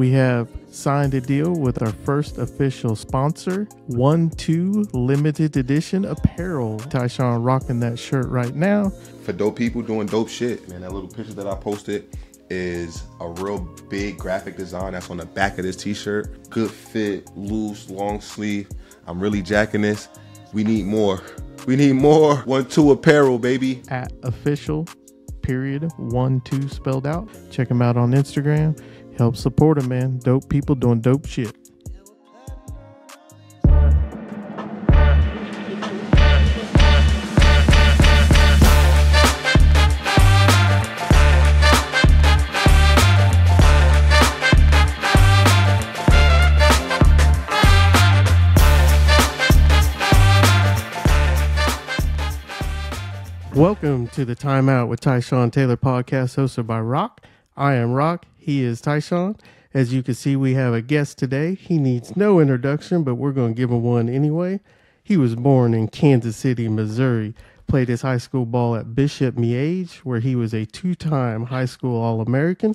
We have signed a deal with our first official sponsor, One Two Limited Edition Apparel. Tyshawn rocking that shirt right now. For dope people doing dope shit, man. That little picture that I posted is a real big graphic design that's on the back of this t-shirt. Good fit, loose, long sleeve. I'm really jacking this. We need more. We need more. One two apparel, baby. At official period one two spelled out. Check them out on Instagram. Help support him, man. Dope people doing dope shit. Welcome to the Timeout with Tyshawn Taylor podcast hosted by Rock. I am Rock. He is Tyshawn. As you can see, we have a guest today. He needs no introduction, but we're going to give him one anyway. He was born in Kansas City, Missouri, played his high school ball at Bishop Miege, where he was a two time high school All American.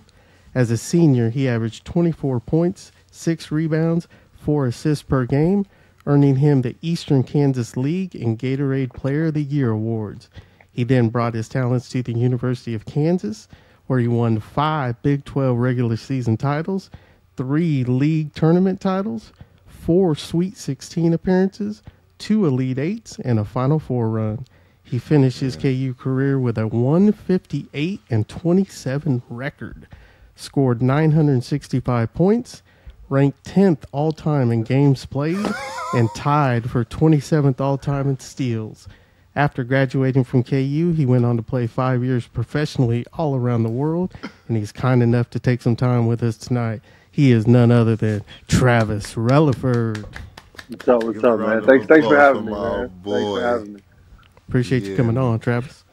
As a senior, he averaged 24 points, six rebounds, four assists per game, earning him the Eastern Kansas League and Gatorade Player of the Year awards. He then brought his talents to the University of Kansas, where he won five Big 12 regular season titles, three league tournament titles, four Sweet 16 appearances, two Elite Eights, and a Final Four run. He finished his KU career with a 158 and 27 record, scored 965 points, ranked 10th all time in games played, and tied for 27th all time in steals. After graduating from KU, he went on to play five years professionally all around the world, and he's kind enough to take some time with us tonight. He is none other than Travis Releford. What's up? What's up, man? Thanks, thanks for having me, my man. Thanks for having me. Appreciate you coming on, Travis.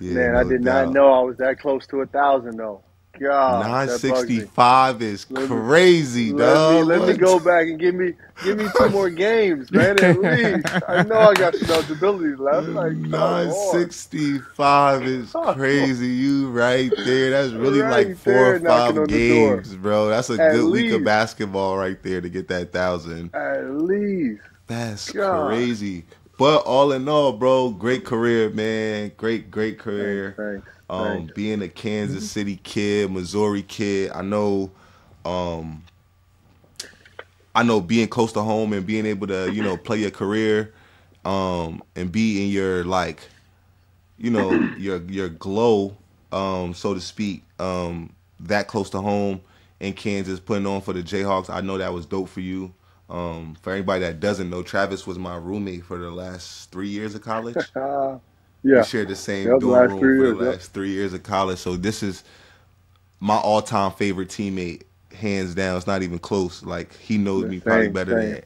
Yeah, man, I did doubt. not know I was that close to a thousand though. God, bugs me. 965 is Let me- crazy, Let me, dog. let me go back and give me give me two more games, man. At least I know I got some eligibility left. Like, 965 is crazy. You right there. That's really Right like four or five on the door. games, bro. That's a At good week of basketball right there to get that thousand. At least, That's God. crazy. But all in all, bro, great career, man. Great, great career. thanks. Um, thanks. being a Kansas City kid, Missouri kid, I know, um, I know being close to home and being able to, you know, play your career, um, and be in your like, you know, your your glow, um, so to speak, um, that close to home in Kansas, putting on for the Jayhawks. I know that was dope for you. Um, for anybody that doesn't know, Travis was my roommate for the last three years of college. Uh, We yeah, shared the same the dorm last room three for years, the yep. last three years of college. So this is my all-time favorite teammate, hands down. It's not even close. Like he knows Yeah, me probably better same. than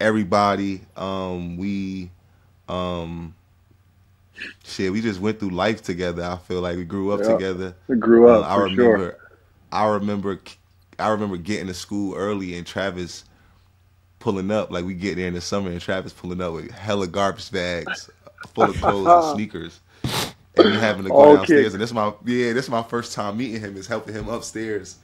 everybody. Um, we, um, shit, we just went through life together. I feel like we grew up Yep. together. we grew up Uh, I remember, sure. I remember, I remember getting to school early and Travis pulling up. Like we get there in the summer and Travis pulling up with hella garbage bags full of clothes and sneakers. And me having to go All downstairs, and this is my yeah, this is my first time meeting him. Is helping him upstairs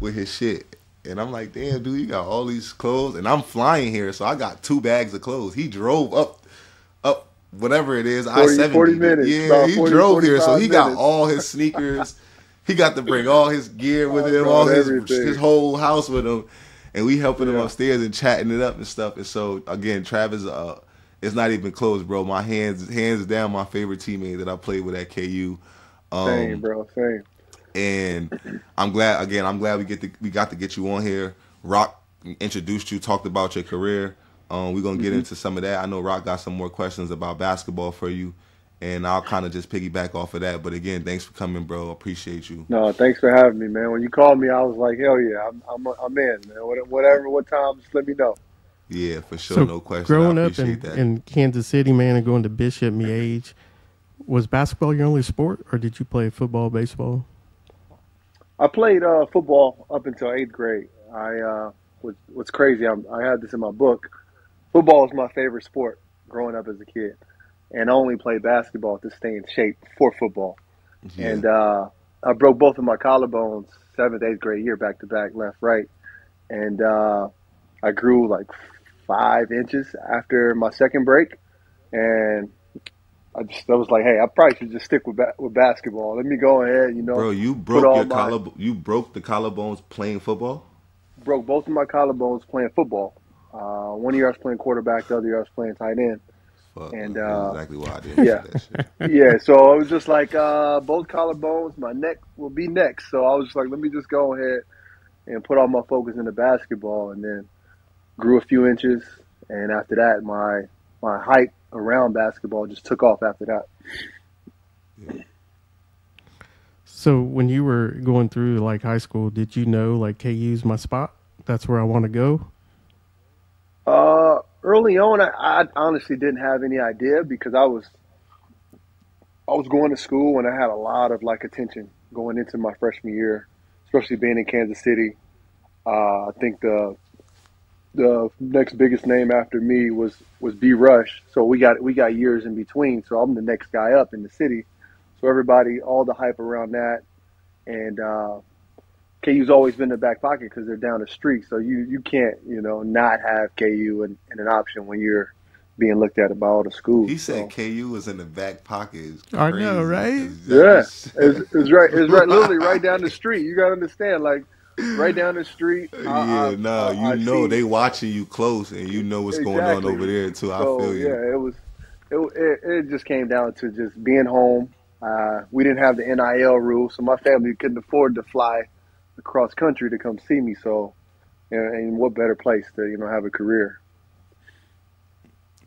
with his shit, and I'm like, damn, dude, you got all these clothes, and I'm flying here, so I got two bags of clothes. He drove up, up whatever it is, I 40 seventy. 40 minutes, Yeah, he 40, drove here, so 45 he got minutes. all his sneakers. he got to bring all his gear with I him, all his everything. his whole house with him, and we helping him upstairs and chatting it up and stuff. And so again, Travis, uh, it's not even close, bro. My hands hands down, my favorite teammate that I played with at KU. Um, Same, bro. Same. and I'm glad again. I'm glad we get to, we got to get you on here. Rock introduced you, talked about your career. Um, we're gonna get into some of that. I know Rock got some more questions about basketball for you, and I'll kind of just piggyback off of that. But again, thanks for coming, bro. Appreciate you. No, thanks for having me, man. When you called me, I was like, hell yeah, I'm I'm, I'm in, man. Whatever, what time, just let me know. Yeah, for sure, so no question. growing I up in, that. in Kansas City, man, and going to Bishop Miege, was basketball your only sport, or did you play football, baseball? I played uh, football up until eighth grade. I uh, was what's crazy. I'm, I had this in my book. Football was my favorite sport growing up as a kid, and I only played basketball to stay in shape for football. yeah. And uh, I broke both of my collarbones seventh, eighth grade year back to back, left, right, and uh, I grew like five inches after my second break, and I just I was like, hey, I probably should just stick with ba- with basketball. Let me go ahead, you know. Bro, you broke your my- collar. You broke the collarbones playing football. broke both of my collarbones playing football. Uh, one year I was playing quarterback, the other year I was playing tight end. Fuck, And, uh, exactly why I didn't. yeah. Yeah. That shit. yeah, so I was just like, uh, both collarbones, my neck will be next. So I was just like, let me just go ahead and put all my focus into basketball, and then grew a few inches, and after that, my my height around basketball just took off after that. So when you were going through like high school, did you know like KU's my spot? That's where I want to go. Uh, early on, I, I honestly didn't have any idea because I was I was going to school and I had a lot of like attention going into my freshman year, especially being in Kansas City. Uh, I think the the next biggest name after me was was B Rush, so we got we got years in between. So I'm the next guy up in the city. So everybody, all the hype around that, and uh, KU's always been in the back pocket because they're down the street. So you you can't you know not have KU in, in an option when you're being looked at by all the schools. He said So, KU was in the back pocket. It's I know, crazy, right? 'cause yeah, that's- it's, it's right. It's right, literally right down the street. You gotta understand, like right down the street. I- yeah, I- no, I- you I know see- they watching you close, and you know what's going on over there too. I so feel you. yeah, it was. It, it it just came down to just being home. Uh, we didn't have the NIL rule, so my family couldn't afford to fly across country to come see me. So, and, and what better place to you know have a career?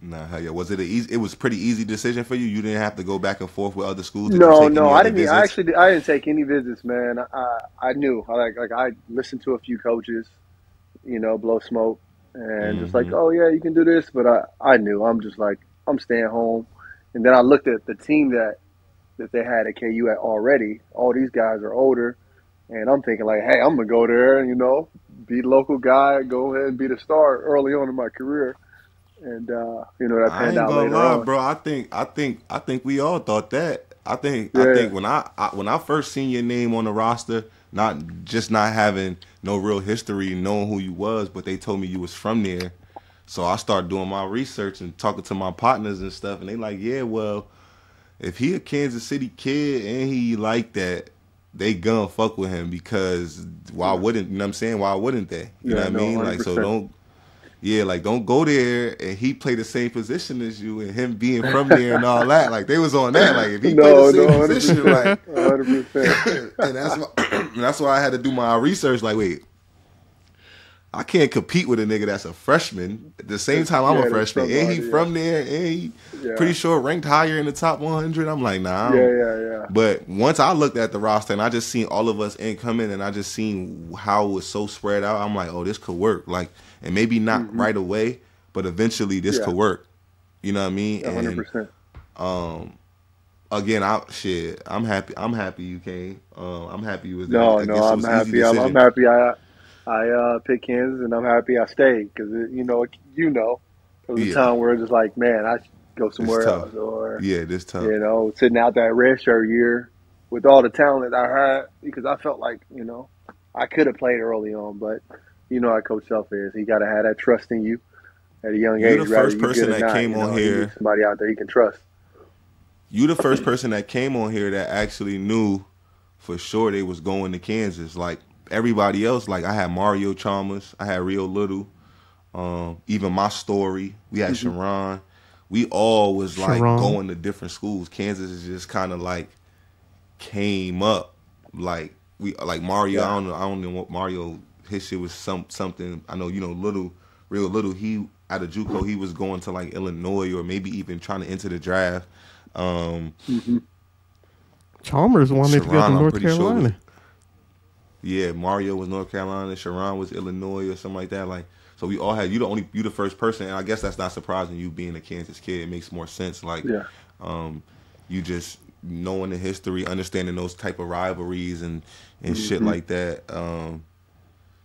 Nah, hell yeah. Was it a easy? It was pretty easy decision for you. You didn't have to go back and forth with other schools. Did No, no, I didn't. I visits? actually, I didn't take any visits, man. I, I knew, I like, like I listened to a few coaches, you know, blow smoke, and just like, Mhm. oh yeah, you can do this. But I, I knew, I'm just like, I'm staying home. And then I looked at the team that that they had at KU at already. All these guys are older, and I'm thinking like, hey, I'm gonna go there, and you know, be the local guy, go ahead and be the star early on in my career. And uh, you know, that I panned out later lie, on. bro. I think, I think, I think we all thought that. I think, I think when I, I when I first seen your name on the roster, not just not having no real history, knowing who you was, but they told me you was from there. So I started doing my research and talking to my partners and stuff, and they like, yeah, well, if he a Kansas City kid and he like that, they gonna fuck with him because why wouldn't you know what I'm saying? Why wouldn't they? You know what I no, mean? Like so don't yeah, like don't go there and he play the same position as you and him being from there and all that. Like they was on that. Like if he no, play the same no, position, like 100 percent. and that's why and that's why I had to do my research. Like, wait, I can't compete with a nigga that's a freshman at the same time I'm Yeah, a freshman, and he from there, and he Yeah. pretty sure ranked higher in the top 100. I'm like, nah. I Yeah, yeah, yeah. But once I looked at the roster and I just seen all of us incoming, and I just seen how it was so spread out, I'm like, oh, this could work. Like, and maybe not right away, but eventually this Mm-hmm. Yeah. could work. You know what I mean? hundred And percent. um, again, I shit, I'm happy. I'm happy you came. Um, I'm happy you was there. No, I no, I'm was an easy happy. I'm, I'm happy. I I uh, picked Kansas, and I'm happy I stayed because you know you know there was Yeah. a time where it's just like, man, I should go somewhere else, or Yeah, this tough. you know, sitting out that red shirt year with all the talent I had because I felt like you know I could have played early on, but you know how Coach Self is. He got to have that trust in you at a young age. You're age. the first person that not, came you on know, he here- somebody out there he can trust. You the first person that came on here that actually knew for sure they was going to Kansas. Like everybody else, like I had Mario Chalmers, I had Rio Little, um, even my story. We had Mm-hmm. Sherron. We all was like Sherron. going to different schools. Kansas is just kind of like came up. Like we like Mario. I don't know. I don't know what Mario. His shit was some something. I know you know little, real little. He out of JUCO. He was going to like Illinois or maybe even trying to enter the draft. Um, Chalmers wanted to go to North pretty sure was- Carolina. Yeah, Mario was North Carolina. Sherron was Illinois or something like that. Like so, we all had you the only you the first person, and I guess that's not surprising. You being a Kansas kid, it makes more sense. Like, Yeah. um, you just knowing the history, understanding those type of rivalries and and shit Mhm. like that. Um,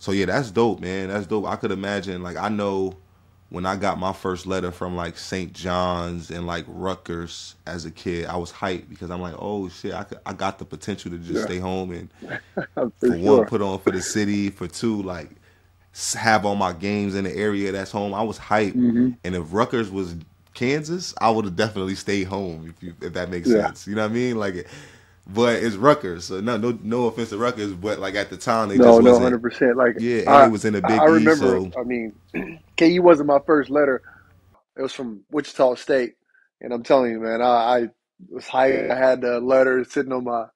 so yeah, that's dope, man. That's dope. I could imagine. Like I know, when I got my first letter from like St. John's and like Rutgers as a kid, I was hyped because I'm like, oh shit, I, I got the potential to just Yeah. stay home and For for one put on for the city, for two like have all my games in the area that's home. I was hyped, Mhm. and if Rutgers was Kansas, I would have definitely stayed home if you if that makes Yeah. sense. You know what I mean? Like, but it's Rutgers, so no no no offense to Rutgers, but like at the time they No, just no, wasn't. hundred percent. Like Yeah, I, it was in the Big I remember. so- I mean, KU wasn't my first letter. It was from Wichita State, and I'm telling you, man, I, I was hyped. I had the letter sitting on my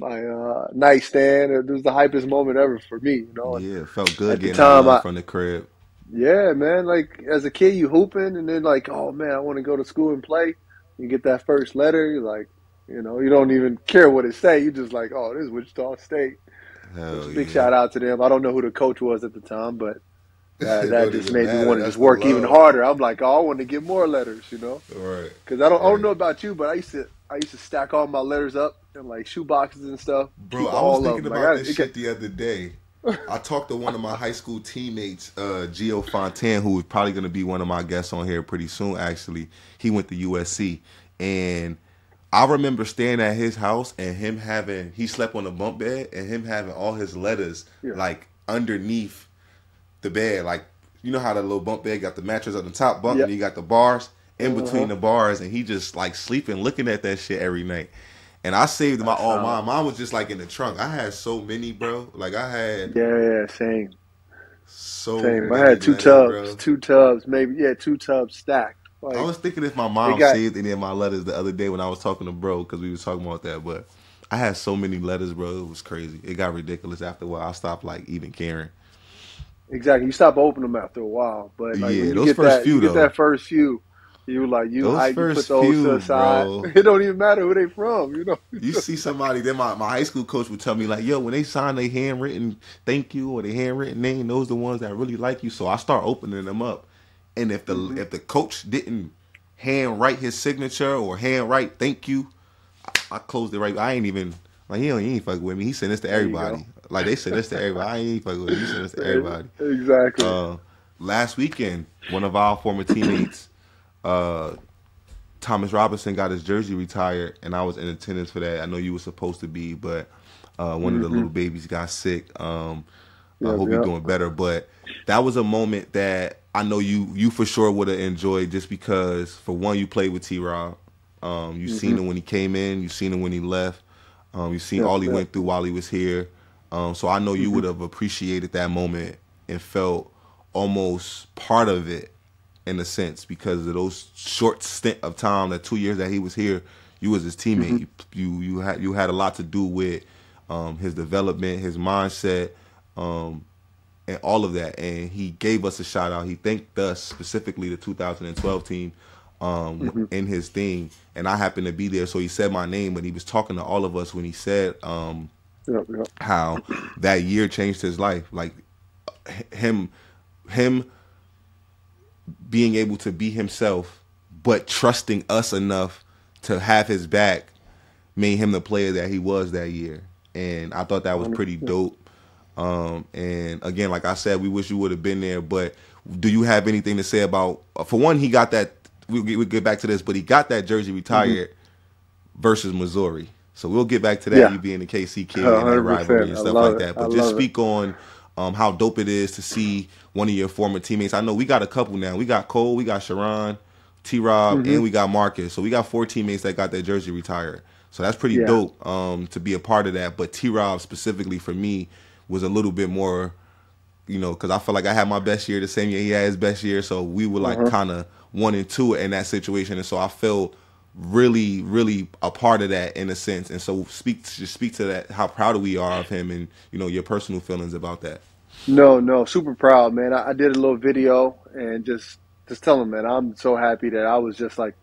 my uh, nightstand. It was the hypest moment ever for me. You know, Yeah, it felt good At the getting time, that I- from the crib. yeah, man. Like as a kid, you hooping, and then like, oh man, I want to go to school and play. You get that first letter, you're like, you know, you don't even care what it say. You just like, oh, this is Wichita State. Big yeah. shout out to them. I don't know who the coach was at the time, but that, that just made me want to just work even harder. I'm like, oh, I want to get more letters, you know, Right. because I don't, I don't know about you, but I used to, I used to stack all my letters up in like shoe boxes and stuff. Bro, I was thinking about Like, this it shit the other day. I talked to one of my high school teammates, uh, Gio Fontaine, who is probably going to be one of my guests on here pretty soon. Actually, he went to USC, and I remember staying at his house and him having he slept on a bunk bed and him having all his letters Yeah. like underneath the bed, like you know how that little bunk bed got the mattress on the top bunk Yep. and you got the bars in between Uh-huh. the bars, and he just like sleeping, looking at that shit every night. And I saved my all how- mine. Mine was just like in the trunk. I had so many, bro. Like I had Yeah, yeah, same, so same. many I had two tubs, bro. two tubs, maybe, yeah, two tubs stacked. Like, I was thinking if my mom got- saved any of my letters the other day when I was talking to bro because we was talking about that, but I had so many letters, bro. It was crazy. It got ridiculous after a while. I stopped like even caring. Exactly. You stop opening them after a while, but like Yeah, you those get first that, few, you get though. that first few, you like you, Those I, you put those few, to the side. bro. It don't even matter who they from, you know. You see somebody, then my, my high school coach would tell me like, yo, when they sign their handwritten thank you or their handwritten name, those are the ones that really like you. So I start opening them up, and if the Mm-hmm. if the coach didn't hand write his signature or hand write thank you, I, I closed it right. I ain't even like he he ain't fucking with me. He sent this to everybody. Like they sent this to everybody. I ain't fucking with him. He sent this to everybody. Exactly. Uh, last weekend, one of our former teammates, uh, Thomas Robinson, got his jersey retired, and I was in attendance for that. I know you were supposed to be, but uh, one of the little babies got sick. Um, I hope yep. you're doing better. But that was a moment that I know you you for sure would have enjoyed, just because for one, you played with T. Rob. Um, you seen him when he came in. You seen him when he left. Um, you seen Yep, all he yep. went through while he was here. Um, so I know you would have appreciated that moment and felt almost part of it in a sense because of those short stint of time, that two years that he was here, you was his teammate. You you had you had a lot to do with um, his development, his mindset, um, and all of that. And he gave us a shout out. He thanked us specifically the 2012 team um, in his thing, and I happened to be there, so he said my name, but he was talking to all of us when he said. Um, Yep, yep. how that year changed his life. Like him, him being able to be himself, but trusting us enough to have his back, made him the player that he was that year. And I thought that was pretty dope. Um, and again, like I said, we wish you would have been there. But do you have anything to say about? For one, he got that. We'll get, we'll get back to this, but he got that jersey retired versus Missouri. So we'll get back to that. Yeah. You being the KC kid and that rivalry and stuff like it. that. I But just love it. speak on um, how dope it is to see one of your former teammates. I know we got a couple now. We got Cole, we got Sherron, T. Rob, Mm-hmm. and we got Marcus. So we got four teammates that got their jersey retired. So that's pretty Yeah. dope um, to be a part of that. But T. Rob specifically for me was a little bit more you know, because I felt like I had my best year the same year he had his best year. So we were like mm-hmm. kind of one and two in that situation, and so I felt really, really a part of that in a sense. And so speak just speak to that how proud we are of him, and you know your personal feelings about that. No, no, super proud, man. I, I did a little video and just just tell him, man, I'm so happy that I was just like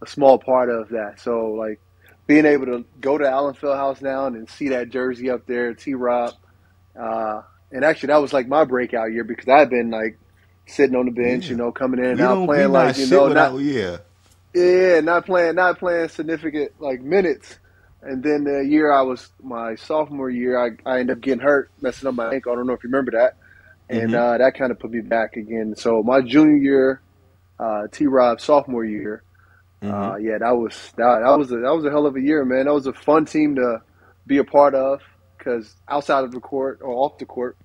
a small part of that. So like being able to go to Allen Fieldhouse now and see that jersey up there, T Rob, uh, and actually that was like my breakout year because I've been like sitting on the bench, Yeah. you know, coming in and out playing like you know, without not yeah. yeah, not playing, not playing significant like minutes. And then the year I was my sophomore year, I, I ended up getting hurt, messing up my ankle. I don't know if you remember that, and Mhm. uh, that kind of put me back again. So my junior year, uh, T. Rob sophomore year. Mm-hmm. Uh, yeah, that was that, that was a, that was a hell of a year, man. That was a fun team to be a part of because outside of the court or off the court,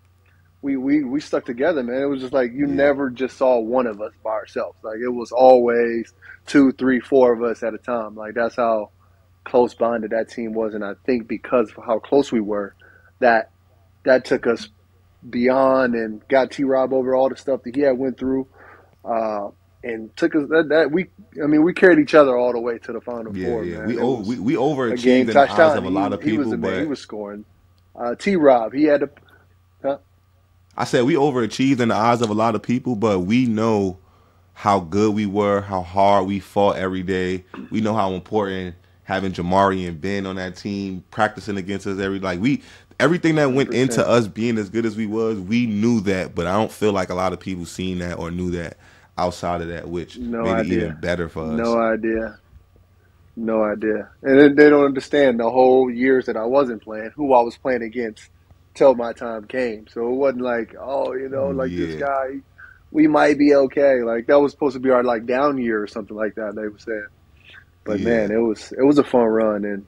we, we we stuck together, man. It was just like you Yeah. never just saw one of us by ourselves. Like it was always two, three, four of us at a time. Like that's how close bonded that team was, and I think because of how close we were, that that took us beyond and got T. Rob over all the stuff that he had went through, uh, and took us that, that we. I mean, we carried each other all the way to the final Yeah, four. yeah. man. We It o- was we we overachieved in the eyes of a lot of he, he was people, man. He was scoring. Uh, T. Rob, he had to. Huh? I said we overachieved in the eyes of a lot of people, but we know how good we were, how hard we fought every day. We know how important having Jamari and Ben on that team practicing against us every like we everything that went 100%. into us being as good as we was, we knew that, but I don't feel like a lot of people seen that or knew that outside of that, which No made idea. it even better for us. No idea. No idea. And then they don't understand the whole years that I wasn't playing, who I was playing against till my time came. So it wasn't like, oh, you know, like this guy, we might be okay. Like that was supposed to be our like down year or something like that. They were saying, but Yeah. man, it was it was a fun run. And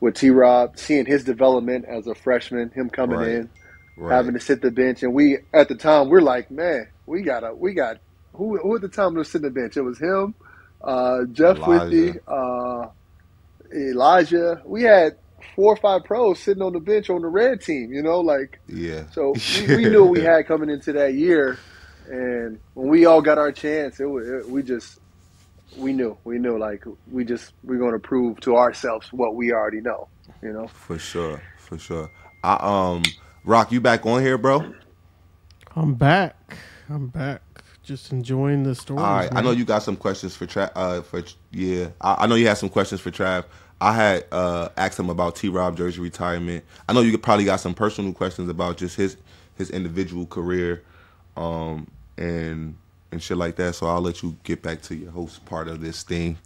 with T. Rob, seeing his development as a freshman, him coming Right. in, Right. having to sit the bench, and we at the time we're like, man, we got a we got who who at the time was sitting the bench? It was him, uh, Jeff Elijah. Withey, uh, Elijah. We had four or five pros sitting on the bench on the red team. You know, like yeah. so we, we knew what we had coming into that year, and when we all got our chance, it, it we just we knew we knew like we just we're going to prove to ourselves what we already know. You know. For sure, for sure. I um Rock, you back on here, bro? I'm back. I'm back. Just enjoying the story. All right, I know you got some questions for Trav. Uh, for yeah, I, I know you had some questions for Trav. I had uh, asked him about T. Rob jersey retirement. I know you probably got some personal questions about just his his individual career, um, and and shit like that. So I'll let you get back to your host part of this thing.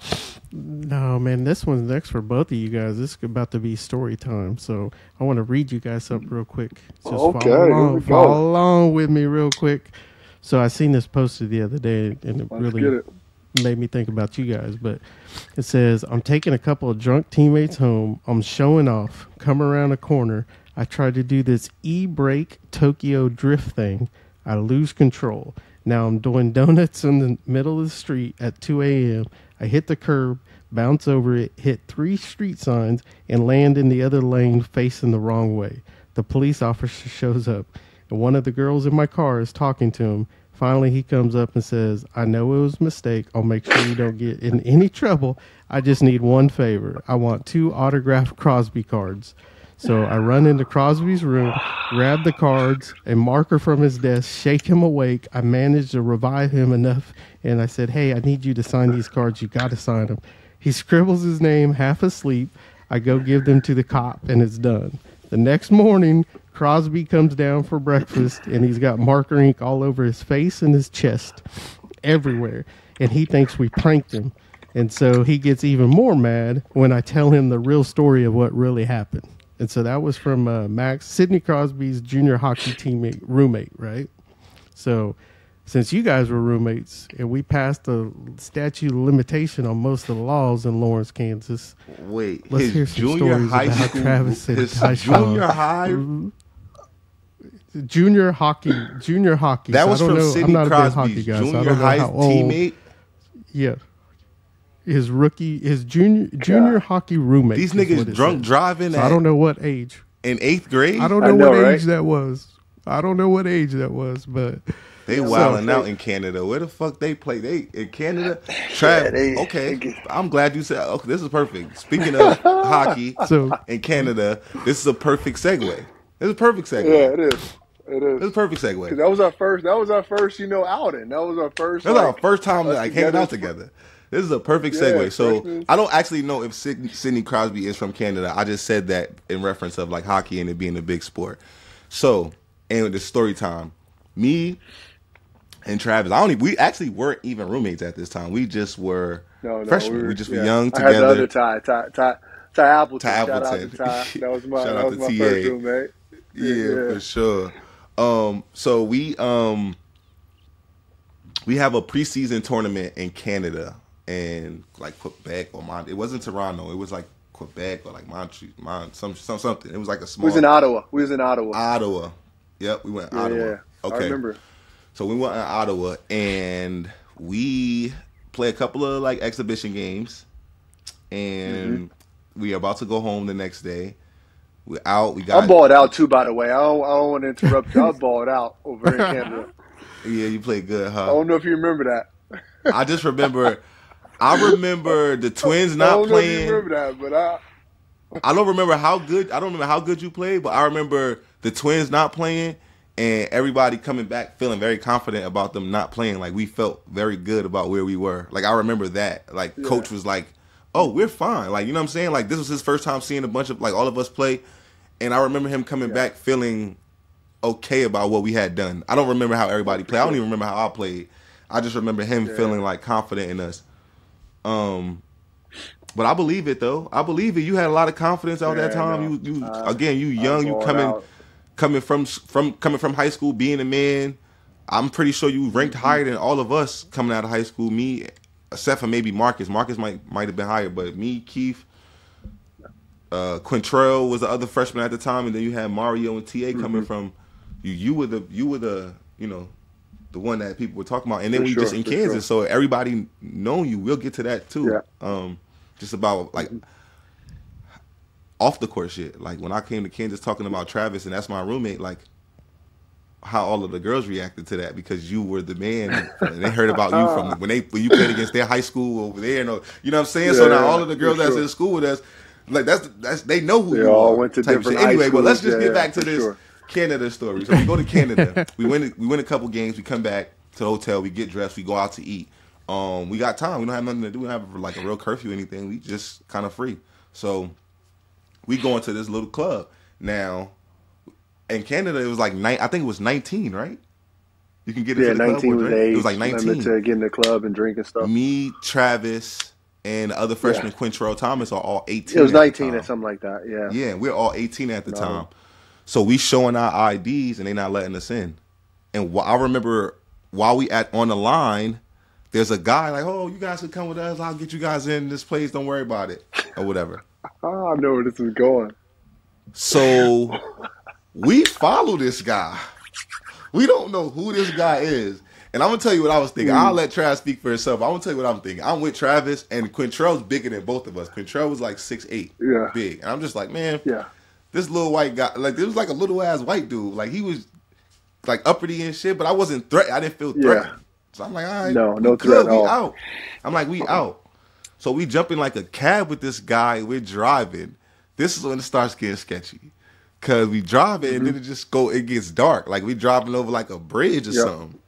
No, man, this one's next for both of you guys. This is about to be story time. So I want to read you guys up real quick. Just Okay, follow along, follow along with me real quick. So I seen this posted the other day, and it Let's really it. made me think about you guys. But it says, I'm taking a couple of drunk teammates home. I'm showing off. Come around a corner. I try to do this e brake Tokyo drift thing. I lose control. Now I'm doing donuts in the middle of the street at 2 a.m. I hit the curb, bounce over it, hit three street signs, and land in the other lane facing the wrong way. The police officer shows up, and one of the girls in my car is talking to him. Finally, he comes up and says, I know it was a mistake. I'll make sure you don't get in any trouble. I just need one favor. I want two autographed Crosby cards. So I run into Crosby's room, grab the cards, a marker from his desk, shake him awake. I managed to revive him enough, and I said, Hey, I need you to sign these cards. You got to sign them. He scribbles his name half asleep. I go give them to the cop, and it's done. The next morning, Crosby comes down for breakfast, and he's got marker ink all over his face and his chest, everywhere. And he thinks we pranked him. And so he gets even more mad when I tell him the real story of what really happened. And so that was from uh, Max Sidney Crosby's junior hockey teammate roommate, right? So since you guys were roommates and we passed the statute of limitation on most of the laws in Lawrence, Kansas, Wait, Let's his hear some junior stories high about school, Travis and his Tyshawn. junior high. Mm-hmm. junior hockey, junior hockey. That So I was don't from know. Sidney I'm not a big hockey Crosby's guy, so I junior don't know high how teammate. Yeah. His rookie, his junior junior hockey roommate. These niggas drunk says. driving So at, I don't know what age. in eighth grade. I don't I know, know, what right? age that was. I don't know what age that was, but They So- wilding out in Canada. Where the fuck they play? They in Canada. Trav, they- okay. they get- I'm glad you said. Okay, this is perfect. Speaking of hockey so in Canada, this is a perfect segue. This is a perfect segue. Yeah, it is. It This is a is. perfect 'Cause segue. that was our first. That was our first. You know, outing. That was our first. This is our first time us like hanging out together. This is a perfect Yeah, segue. So freshmen. I don't actually know if Sidney, Sidney Crosby is from Canada. I just said that in reference of like hockey and it being a big sport. So and with the story time, me and Travis, I don't even, we actually weren't even roommates at this time. We just were No, no, freshmen. We, were- just yeah. were young I had the other Ty, Ty, Ty, Ty Appleton. Ty Shout out to Ty. That was my. Shout that out was to my TA. first roommate. Yeah, Yeah. for sure. Um, so we um we have a preseason tournament in Canada and like Quebec or Mont. It wasn't Toronto. It was like Quebec or like Montreal, Mont, some, some something. It was like a small. We was in Ottawa. We was in Ottawa. Ottawa. Yep, we went yeah, Ottawa. yeah. Okay. I remember. So we went to Ottawa and we play a couple of like exhibition games, and mm-hmm. we are about to go home the next day. We're out. We got. I balled out too, by the way. I don't, I don't want to interrupt you. I balled out over in Canada. yeah. You played good, I don't know if you remember that. I just remember. I remember the Twins I not don't know if you playing. remember that, but I. I don't remember how good. I don't remember how good you played, but I remember the Twins not playing and everybody coming back feeling very confident about them not playing. Like we felt very good about where we were. Like I remember that. Like Yeah. coach was like, "Oh, we're fine." Like you know what I'm saying? Like this was his first time seeing a bunch of like all of us play, and I remember him coming Yeah. back feeling okay about what we had done. I don't remember how everybody played. I don't even remember how I played. I just remember him Yeah. feeling like confident in us. Um, but I believe it though. I believe it. You had a lot of confidence out that time. no. You, you Uh, again, you young. You coming, out. Coming from from coming from high school, being a man. I'm pretty sure you ranked Mm-hmm. higher than all of us coming out of high school. Me, except for maybe Marcus. Marcus might might have been higher, but me, Keith, uh, Quintrell was the other freshman at the time, and then you had Mario and TA coming Mm-hmm. from. You you were the you were the you know the one that people were talking about, and then For we just in Kansas, so everybody known you. We'll get to that too. Yeah. Um, just about like off the court shit. Like when I came to Kansas talking about Travis, and that's my roommate. Like how all of the girls reacted to that because you were the man, and they heard about you from when they when you played against their high school over there. And all- you know what I'm saying? so Yeah, now all of the girls that's sure. in school with us, like that's that's they know who They you all are. went to different shit. Anyway, but let's schools, just get back to this sure. Canada story. So we go to Canada. we win. We win a couple games. We come back to the hotel. We get dressed. We go out to eat. Um, we got time. We don't have nothing to do. We don't have like a real curfew or anything. We just kind of free. So we go into this little club. Now in Canada, it was like nine. I think it was nineteen, right? You can get into Yeah, the club 19 with was age It was like nineteen. to get in the club and drink and stuff. Me, Travis, and the other freshman Quintrell Thomas are all eighteen. It was 19 or something like that. Yeah. Yeah, we're all 18 at the No. time. So we showing our IDs and they not letting us in. And I remember while we at on the line, there's a guy like, "Oh, you guys can come with us. I'll get you guys in this place. Don't worry about it, or whatever." Oh, I know where this is going. So we follow this guy. We don't know who this guy is. And I'm gonna tell you what I was thinking. I'll hmm. let Travis speak for himself. I'm gonna tell you what I'm thinking. I'm with Travis, and Quintrell's bigger than both of us. Quintrell was like six eight, Yeah. big, and I'm just like, man, Yeah. this little white guy, like this was like a little ass white dude. Like he was like uppity and shit, but I wasn't threatened. I didn't feel Yeah. threatened. So I'm like, all right, No, no threat at we all. out. I'm like, we uh-uh. out. So we jump in like a cab with this guy. We're driving. This is when it starts getting sketchy. Cause we driving and then mm-hmm. it just go. It gets dark. Like we driving over like a bridge or Yep. something.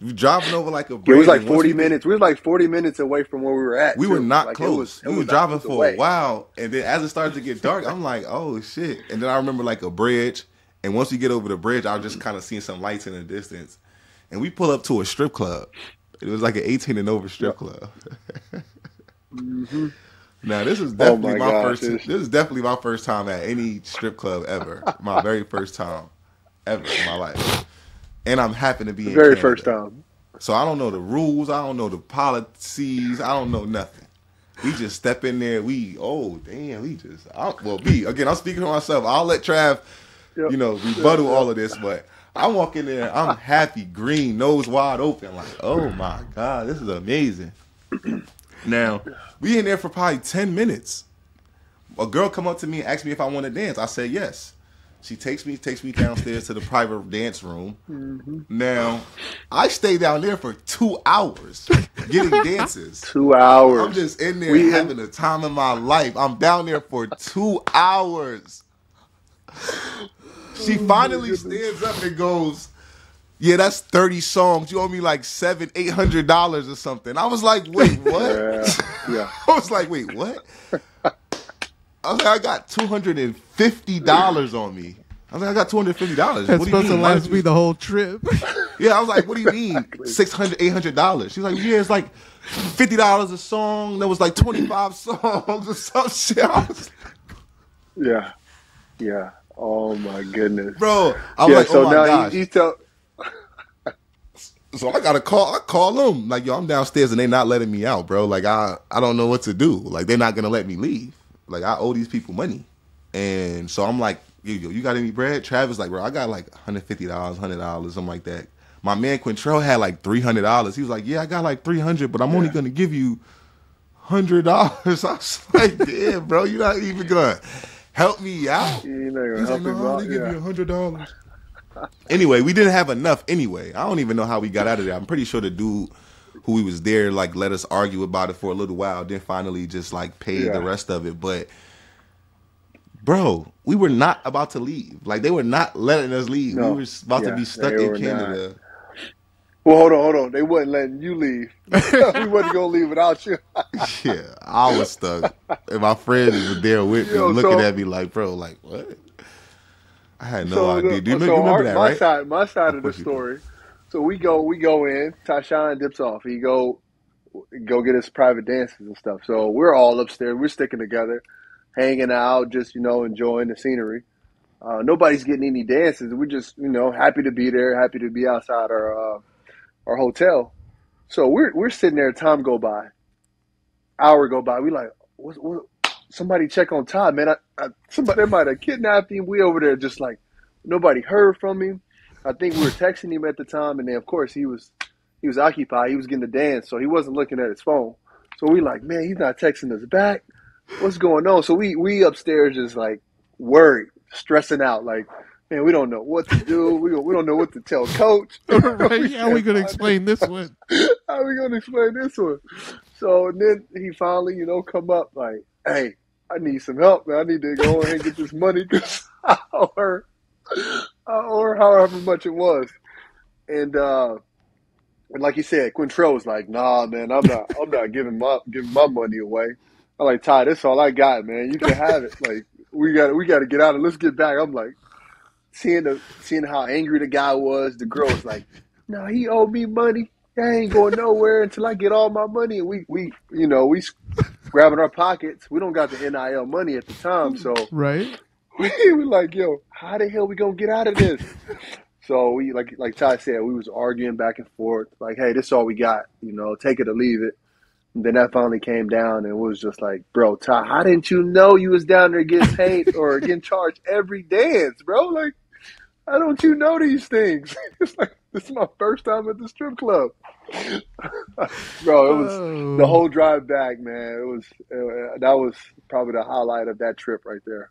We driving over like a bridge. it was like 40 we minutes. We were like 40 minutes away from where we were at. we were not Like, it close. was- it we were driving for away. a while, and then as it started to get dark, I'm like, "Oh shit!" And then I remember like a bridge, and once we get over the bridge, I was just kind of seeing some lights in the distance, and we pull up to a strip club. It was like an 18 and over strip club. Mm-hmm. Now this is oh definitely Oh my my, gosh, first. This is definitely my first time at any strip club ever. my very first time ever in my life, and I'm happy to be The in very Canada. first time. So I don't know the rules. I don't know the policies. I don't know nothing. We just step in there. We oh damn. We just I, well me again. I'm speaking to myself. I'll let Trav, Yep. you know, rebuttal all of this. But I walk in there. I'm happy, green, nose wide open. Like oh my god, this is amazing. Now we in there for probably ten minutes. A girl come up to me and ask me if I want to dance. I said yes. She takes me takes me downstairs to the private dance room. Mm-hmm. Now, I stay down there for two hours getting dances. Two hours. I'm just in there We- having the time of my life. I'm down there for two hours. She oh, finally stands up and goes, "Yeah, that's thirty songs. You owe me like seven, eight hundred dollars or something." I was like, "Wait, what?" Yeah. Yeah. I was like, "Wait, what?" I was like, "I got two hundred and fifty dollars on me." I was like, "I got two hundred fifty dollars." That's What do you supposed to mean? Why last did me the whole trip. yeah, I was like, what do you mean? Six hundred, eight hundred dollars. She's like, yeah, it's like fifty dollars a song. There was like twenty five songs or some shit. I was, Yeah. Yeah. Oh my goodness. bro, I was yeah. like, so oh my now gosh. you, you tell. So I gotta call. I call them like, yo, I'm downstairs and they not letting me out, bro. Like I, I don't know what to do. Like they're not gonna let me leave. Like I owe these people money, and so I'm like, yo, yo you got any bread? Travis like, bro, I got like 150 dollars, hundred dollars, something like that. My man Quintrell had like three hundred dollars. He was like, yeah, I got like three hundred, but I'm yeah. only gonna give you hundred dollars. I was like, damn, bro, you're not even gonna help me out. You're not gonna He's help like, no, they give Yeah. you hundred dollars. Anyway, we didn't have enough anyway. I don't even know how we got out of there. I'm pretty sure the dude who we was there like let us argue about it for a little while, then finally just like paid Yeah. the rest of it. But bro, we were not about to leave. Like they were not letting us leave. No. We were about Yeah, to be stuck in Canada. Well, hold on, hold on. They wasn't letting you leave. we wasn't gonna leave without you. yeah, I was stuck. And my friends were there with me Yo, looking so- at me like, bro, like what? I had no so idea. Do you, so remember our- that, my right? side, my side of the course you do. story. So we go, we go in. Tyshawn dips off. He go, go get his private dances and stuff. So we're all upstairs. We're sticking together, hanging out, just you know, enjoying the scenery. Uh, nobody's getting any dances. We're just you know happy to be there, happy to be outside our uh, our hotel. So we're we're sitting there. Time go by, hour go by. We like, what, what, somebody check on Todd, man. I, I, somebody might have kidnapped him. We over there just like nobody heard from him. I think we were texting him at the time, and then of course he was he was occupied. He was getting the dance, so he wasn't looking at his phone. So we like, man, he's not texting us back. What's going on? So we we upstairs just like worried, stressing out, like, man, we don't know what to do. We don't, we don't know what to tell coach. right? How are we gonna explain this one? how are we gonna explain this one? So then he finally, you know, come up like, hey, I need some help, man. I need to go ahead and get this money because I owe her, I owe her however much it was. And uh and like you said, Quintrell was like, nah, man, I'm not I'm not giving my giving my money away. I'm like, Ty, this all I got, man. You can have it. Like, we gotta we gotta get out and let's get back. I'm like seeing the seeing how angry the guy was, the girl was like, No, he owed me money. I ain't going nowhere until I get all my money. And we, we you know, we grabbing our pockets. We don't got the NIL money at the time, so Right? we were like, yo, how the hell we gonna get out of this? So we like like Ty said, we was arguing back and forth, like, hey, this is all we got, you know, take it or leave it. And then that finally came down and it was just like, bro, Ty, how didn't you know you was down there getting paid or getting charged every dance, bro? Like, how don't you know these things? it's like this is my first time at the strip club. bro, it was Oh. the whole drive back, man. It was uh, that was probably the highlight of that trip right there.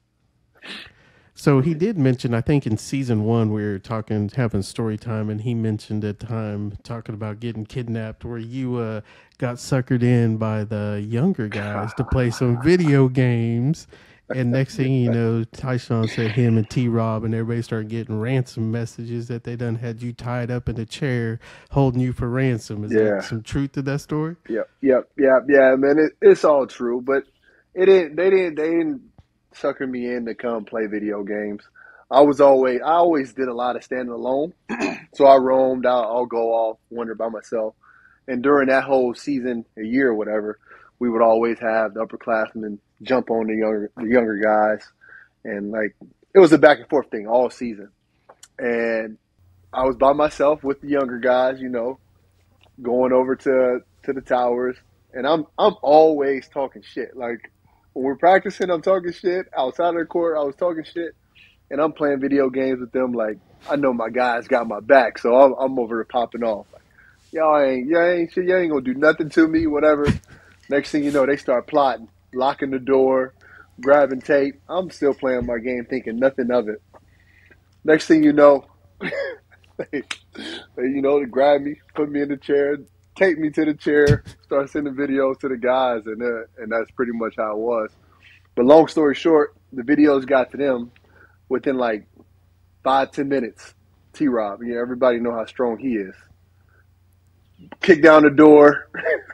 So he did mention, I think in season one, we were talking, having story time, and he mentioned at time talking about getting kidnapped, where you uh, got suckered in by the younger guys to play some video games. And next thing you know, Tyshawn said him and T Rob and everybody started getting ransom messages that they done had you tied up in a chair holding you for ransom. Is Yeah. there some truth to that story? Yep, yep, yep, yeah, man. It, it's all true, but it didn't. They didn't. They didn't sucker me in to come play video games. I was always. I always did a lot of standing alone, so I roamed out. I'll go off, wander by myself, and during that whole season, a year or whatever, we would always have the upperclassmen jump on the younger, the younger guys, and like it was a back and forth thing all season. And I was by myself with the younger guys, you know, going over to to the towers, and I'm I'm always talking shit. Like when we're practicing, I'm talking shit. Outside of the court, I was talking shit, and I'm playing video games with them. Like I know my guys got my back, so I'm, I'm over there popping off. Like, y'all ain't y'all ain't shit. Y'all ain't gonna do nothing to me. Whatever. Next thing you know, they start plotting, locking the door, grabbing tape. I'm still playing my game, thinking nothing of it. Next thing you know. they, they, you know, they grab me, put me in the chair, take me to the chair, start sending videos to the guys, and uh, and that's pretty much how it was. But long story short, the videos got to them within like five ten minutes. T. Rob, you know, everybody know how strong he is. Kick down the door.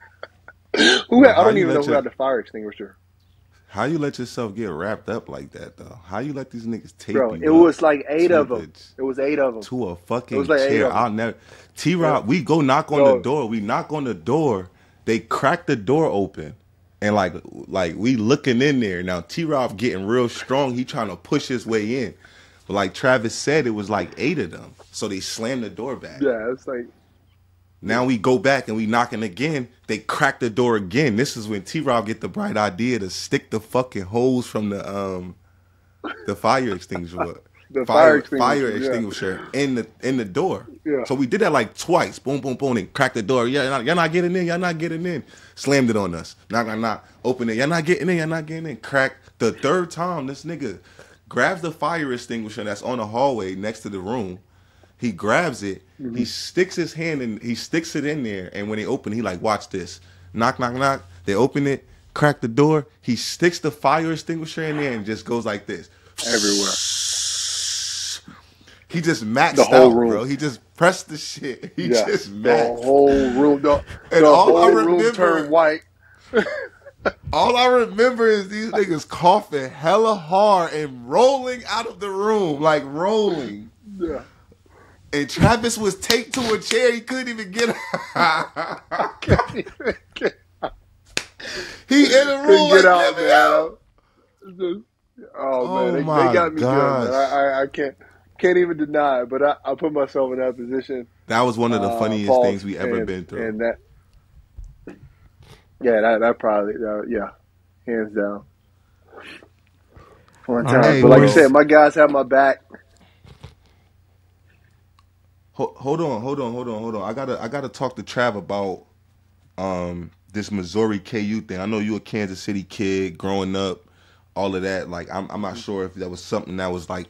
who had, I don't even know who your- had the fire extinguisher. How you let yourself get wrapped up like that though? How you let these niggas take Bro, you it was like eight of them. the- It was eight of them. to a fucking It was like chair? I'll never. T Rob, we go knock on the door. We knock on the door. They crack the door open, and like like we looking in there now. T Rob getting real strong. He trying to push his way in, but like Travis said, it was like eight of them. So they slammed the door back. Yeah, it's like Now we go back and we knocking again. They crack the door again. This is when T Rob get the bright idea to stick the fucking hose from the um the fire extinguisher. The fire fire fire extinguisher, yeah. in the in the door. Yeah. So we did that like twice. Boom, boom, boom, and cracked the door. Yeah, y'all not, y'all not getting in. Y'all not getting in. Slammed it on us. Knock, knock, knock. Open it. Y'all not getting in. Y'all not getting in. Crack the third time. This nigga grabs the fire extinguisher that's on the hallway next to the room. He grabs it. Mm-hmm. He sticks his hand and he sticks it in there. And when they open, he like, watch this. Knock, knock, knock. They open it. Crack the door. He sticks the fire extinguisher in there and just goes like this. everywhere. He just maxed The whole out, room. bro. He just pressed the shit. He Yeah, just the maxed. whole room. The, And the all I whole room remember- turned white. All I remember is these niggas coughing hella hard and rolling out of the room, like rolling. Yeah. And Travis was taped to a chair. He couldn't even get out. Can't even get, he in the room like, get out, "Let me out." man. Oh, Oh man, they, they got me gosh. good. I, I, I can't can't even deny it. But I, I put myself in that position. That was one of the uh, funniest Paul, things we ever and- been through. And that, yeah, that that probably, uh, yeah, hands down. One time, right, but like you said, my guys have my back. Ho- hold on, hold on, hold on, hold on. I gotta, I gotta talk to Trav about um this Missouri KU thing. I know you a Kansas City kid growing up, all of that. Like, I'm, I'm not sure if that was something that was like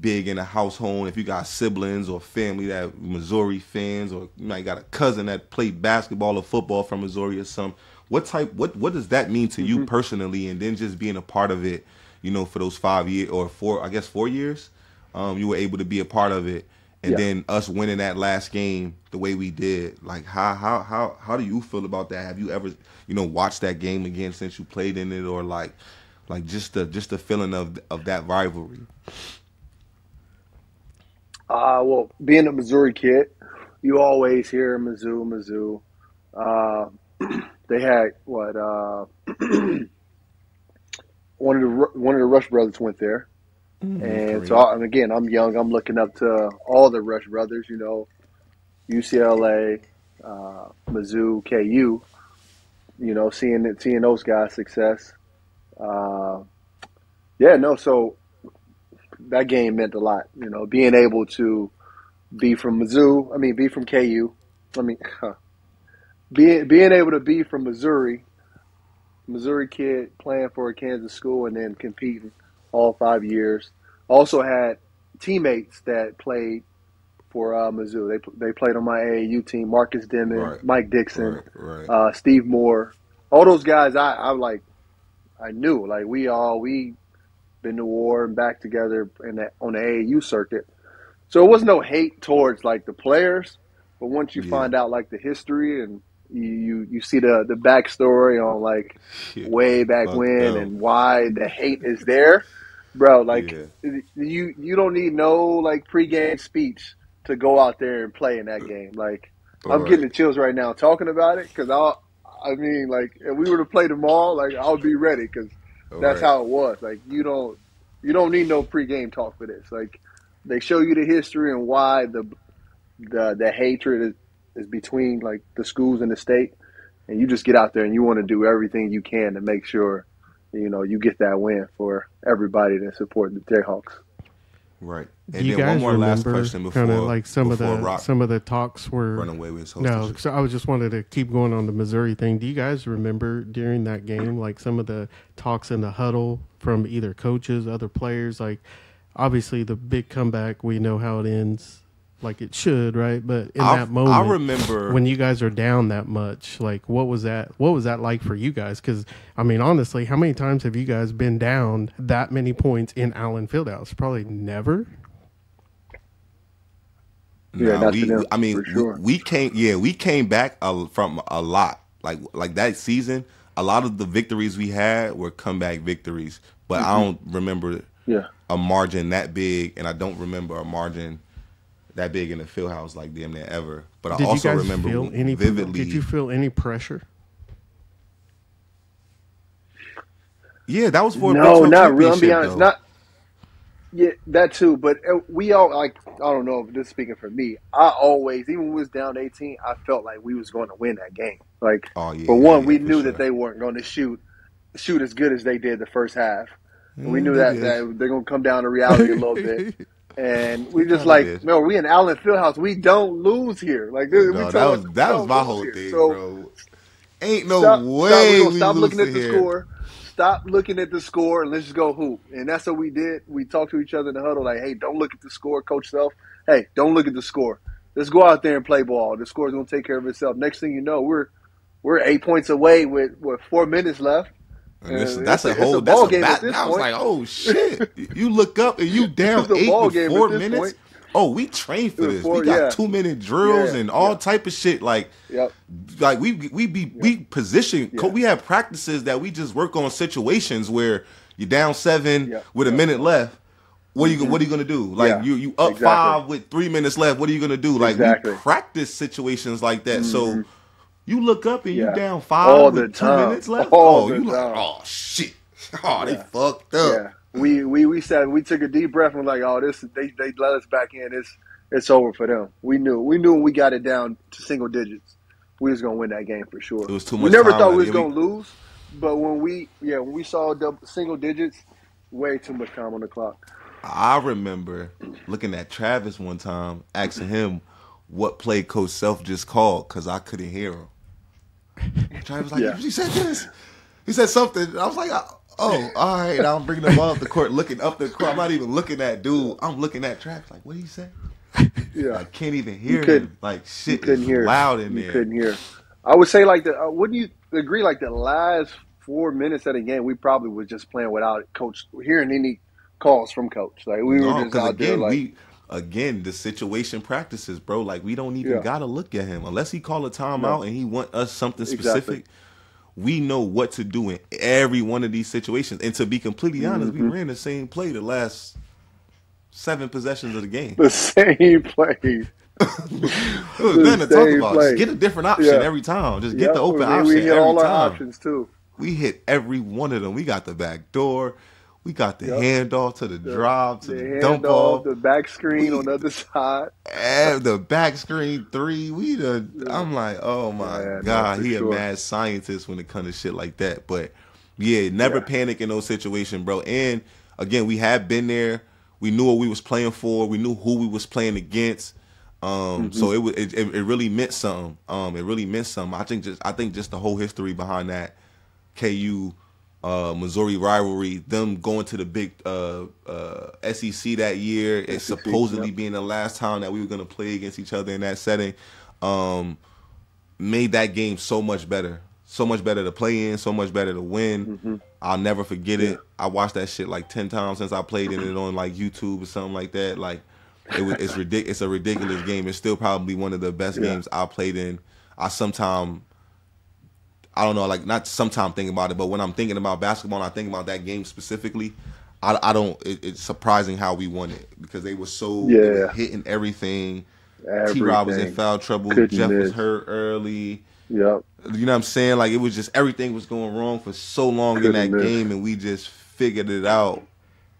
big in the household. If you got siblings or family that Missouri fans, or you might got a cousin that played basketball or football from Missouri or something. What type? What what does that mean to you personally? And then just being a part of it, you know, for those five years or four, I guess four years, um, you were able to be a part of it and Yeah. then us winning that last game the way we did like how how how how do you feel about that have you ever you know watched that game again since you played in it or like like just the just the feeling of of that rivalry Uh, well, being a Missouri kid, you always hear Mizzou, Mizzou. Uh, they had what? Uh, one of the one of the Rush brothers went there, and so I, and again, I'm young. I'm looking up to all the Rush brothers. You know, UCLA, uh, Mizzou, KU. You know, seeing it, seeing those guys' success. Uh, yeah, no. So that game meant a lot. You know, being able to be from Mizzou, I mean, be from KU. I mean, being being able to be from Missouri, Missouri kid playing for a Kansas school and then competing all five years. Also had teammates that played for uh, Mizzou. They they played on my AAU team. Marcus Denmon, Right. Mike Dixon, right right uh, Steve Moore, all those guys. I I like, I knew like we all we been to war and back together in on the AAU circuit. So it was no hate towards like the players, but once you Yeah. find out like the history and you you, you see the the backstory on like Shit. way back Fucked when up. and why the hate is there, bro. Like Yeah. you you don't need no like pregame speech to go out there and play in that uh, game. Like I'm Right. getting the chills right now talking about it because I I mean like if we were to play tomorrow, like I'll be ready because that's Right. how it was. Like you don't you don't need no pregame talk for this. Like they show you the history and why the the the hatred is, is between like the schools and the state, and you just get out there and you want to do everything you can to make sure you know you get that win for everybody that support the Jayhawks. right Do you then guys one more last remember question before kind of like some of the Rock some of the talks were run away with his No, so I was just wanted to keep going on the Missouri thing. Do you guys remember during that game, like some of the talks in the huddle from either coaches, other players? Like, obviously, the big comeback, we know how it ends, like it should, right? But in I, that moment, I remember when you guys are down that much, like what was that? What was that like for you guys? Because I mean, honestly, how many times have you guys been down that many points in Allen Fieldhouse? Probably never. Yeah, Nah, we, to I mean, sure. we, we came, yeah, we came back a, from a lot. Like, like that season, a lot of the victories we had were comeback victories. But I Mm-hmm. don't remember Yeah. a margin that big, and I don't remember a margin that big in the field house like damn near ever. But I Did also you guys remember feel any vividly. Did you feel any pressure? yeah, that was for a No, 12 not really. I'm be honest, though. not Yeah, that too. But uh, we all like I don't know if this is speaking for me. I always, even when we was down eighteen, I felt like we was going to win that game. Like, Oh yeah. for one, yeah, we for knew sure. that they weren't going to shoot shoot as good as they did the first half. we Mm, knew that, that they're going to come down to reality a little bit. And we just like, did. no, we in Allen Fieldhouse. We don't lose here. Like we No, that was that was my whole here. thing, So bro. Ain't no stop, way stop, we stop looking at the here. score. Stop looking at the score and let's just go hoop. And that's what we did. We talked to each other in the huddle, like, hey, don't look at the score, Coach Self. Hey, don't look at the score. Let's go out there and play ball. The score's gonna take care of itself. Next thing you know, we're we're eight points away with what four minutes left. And this, that's a whole. a that's a game bat- I was point. like, oh shit! you look up and you down eight ball with game four minutes. point. Oh, we trained for this. four- we got yeah. two minute drills Yeah, and all yeah. type of shit. Like, Yep. like we we be we position. We have practices that we just work on situations where you're down seven Yeah, with a minute left. What are you mm-hmm. what are you gonna do? Like you you up exactly. five with three minutes left. What are you gonna do? Like Exactly. we practice situations like that. So mm-hmm. You look up and you Yeah. down five All the two time. minutes left. All oh, you like time. oh shit. Oh, they fucked up. Yeah, we we we said we took a deep breath and like, oh, this they they let us back in. It's it's over for them. We knew we knew when we got it down to single digits, we was gonna win that game for sure. It was too much. We never time thought we was Yeah, gonna lose, but when we yeah when we saw double, single digits, way too much time on the clock. I remember looking at Travis one time, asking him what play Coach Self just called because I couldn't hear him. Travis was like, Yeah. he said this. He said something. I was like, oh, all right. Now I'm bringing the ball up the court, looking up the court. I'm not even looking at dude. I'm looking at Travis. Like, what did he say? Yeah, I can't even hear him. Like shit couldn't is hear. loud in you there. couldn't hear. I would say like the uh, wouldn't you agree like the last four minutes of the game we probably was just playing without coach hearing any calls from coach. Like we no, were just out there like we again the situation practices, bro. Like we don't even Yeah. gotta look at him unless he call a timeout and he want us something Exactly. specific. We know what to do in every one of these situations. And to be completely honest, Mm-hmm. we ran the same play the last seven possessions of the game. the same plays. It nothing to talk about. play. Just get a different option Yeah. every time. Just get the open we, option We hit every all our options too. We hit every one of them. We got the back door. We got the Yep. handoff to the, drive to The the, dump off, the back screen We- on the other side. And the back screen three, we done. I'm like, oh my Yeah, god, he sure. a mad scientist when it comes to shit like that. But yeah, never Yeah. panic in those situations, bro. And again, we had been there. We knew what we was playing for. We knew who we was playing against. Um, Mm-hmm. so it, was it it it really meant something. Um, it really meant something. I think just I think just the whole history behind that KU uh, Missouri rivalry, them going to the big uh, uh, SEC that year, it's SEC, supposedly yep. being the last time that we were going to play against each other in that setting, um, made that game so much better. So much better to play in, so much better to win. Mm-hmm. I'll never forget it. I watched that shit like ten times since I played in it on like YouTube or something like that. Like it was, it's ridiculous. It's a ridiculous game. It's still probably one of the best Yeah. games I played in. I sometime I don't know, like not sometime thinking about it, but when I'm thinking about basketball and I think about that game specifically, I, I don't. It, it's surprising how we won it because they were so they were Yeah. hitting everything. T. Rob was in foul trouble. Couldn't Jeff was miss. hurt early. Yep. You know what I'm saying? Like it was just everything was going wrong for so long in that miss. game, and we just figured it out.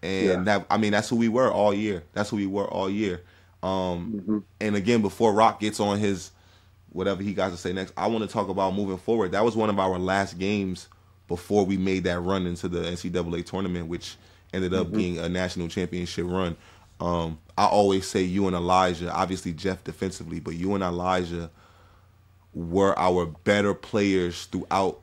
And Yeah. that I mean, that's who we were all year. That's who we were all year. Um, Mm-hmm. And again, before Rock gets on his whatever he got to say next, I want to talk about moving forward. That was one of our last games before we made that run into the NCAA tournament, which ended Mm-hmm. up being a national championship run. Um, I always say you and Elijah, obviously Jeff defensively, but you and Elijah were our better players throughout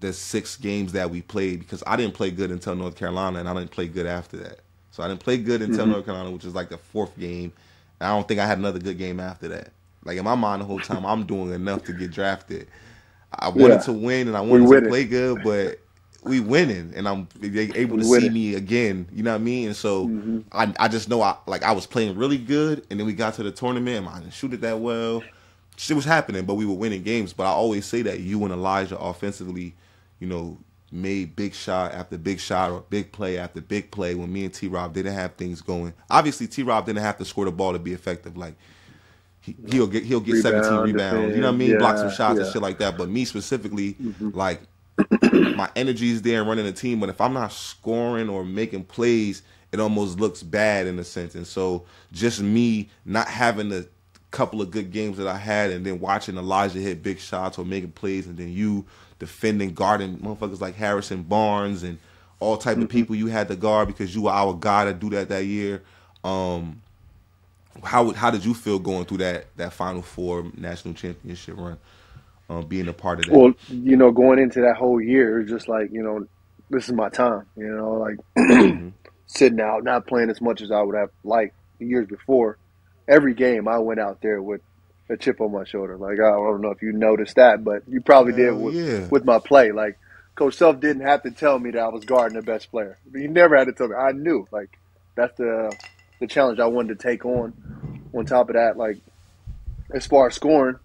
the six games that we played because I didn't play good until North Carolina and I didn't play good after that. So I didn't play good until North Carolina, which was like the fourth game. I don't think I had another good game after that. Like in my mind, the whole time I'm doing enough to get drafted. I wanted Yeah. to win and I We wanted to play good, but we winning and I'm they able to see me again. You know what I mean? And so Mm-hmm. I I just know I like I was playing really good and then we got to the tournament and I didn't shoot it that well. Shit was happening, but we were winning games. But I always say that you and Elijah offensively, you know, made big shot after big shot or big play after big play when me and T Rob didn't have things going. Obviously T Rob didn't have to score the ball to be effective. Like he, he'll get he'll get Rebound, 17 rebounds. You know what I mean? defend, Block some yeah, shots and shit like that. But me specifically, like my energy is there and running the team. But if I'm not scoring or making plays, it almost looks bad in a sense. And so just me not having the couple of good games that I had, and then watching Elijah hit big shots or making plays, and then you defending, guarding motherfuckers like Harrison Barnes and all type mm-hmm. of people you had to guard because you were our guy to do that that year. Um, how how did you feel going through that that Final Four national championship run, um, being a part of that? Well, you know, going into that whole year, just like you know, this is my time. You know, like mm-hmm. sitting out, not playing as much as I would have liked years before. Every game, I went out there with a chip on my shoulder. Like I don't know if you noticed that, but you probably Hell did with, yeah. with my play. Like Coach Self didn't have to tell me that I was guarding the best player. He never had to tell me. I knew. Like that's the the challenge I wanted to take on. On top of that, like as far as scoring,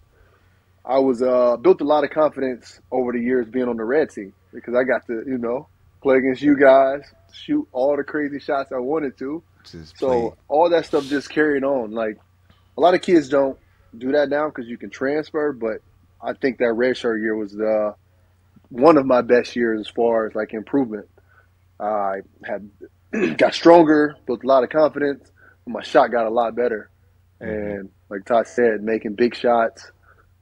I was uh, built a lot of confidence over the years being on the red team because I got to you know play against you guys, shoot all the crazy shots I wanted to. Just so play. all that stuff just carried on. Like a lot of kids don't do that now because you can transfer, but I think that red shirt year was the one of my best years as far as like improvement. I had got stronger, built a lot of confidence. my shot got a lot better, mm-hmm. and like Todd said, making big shots.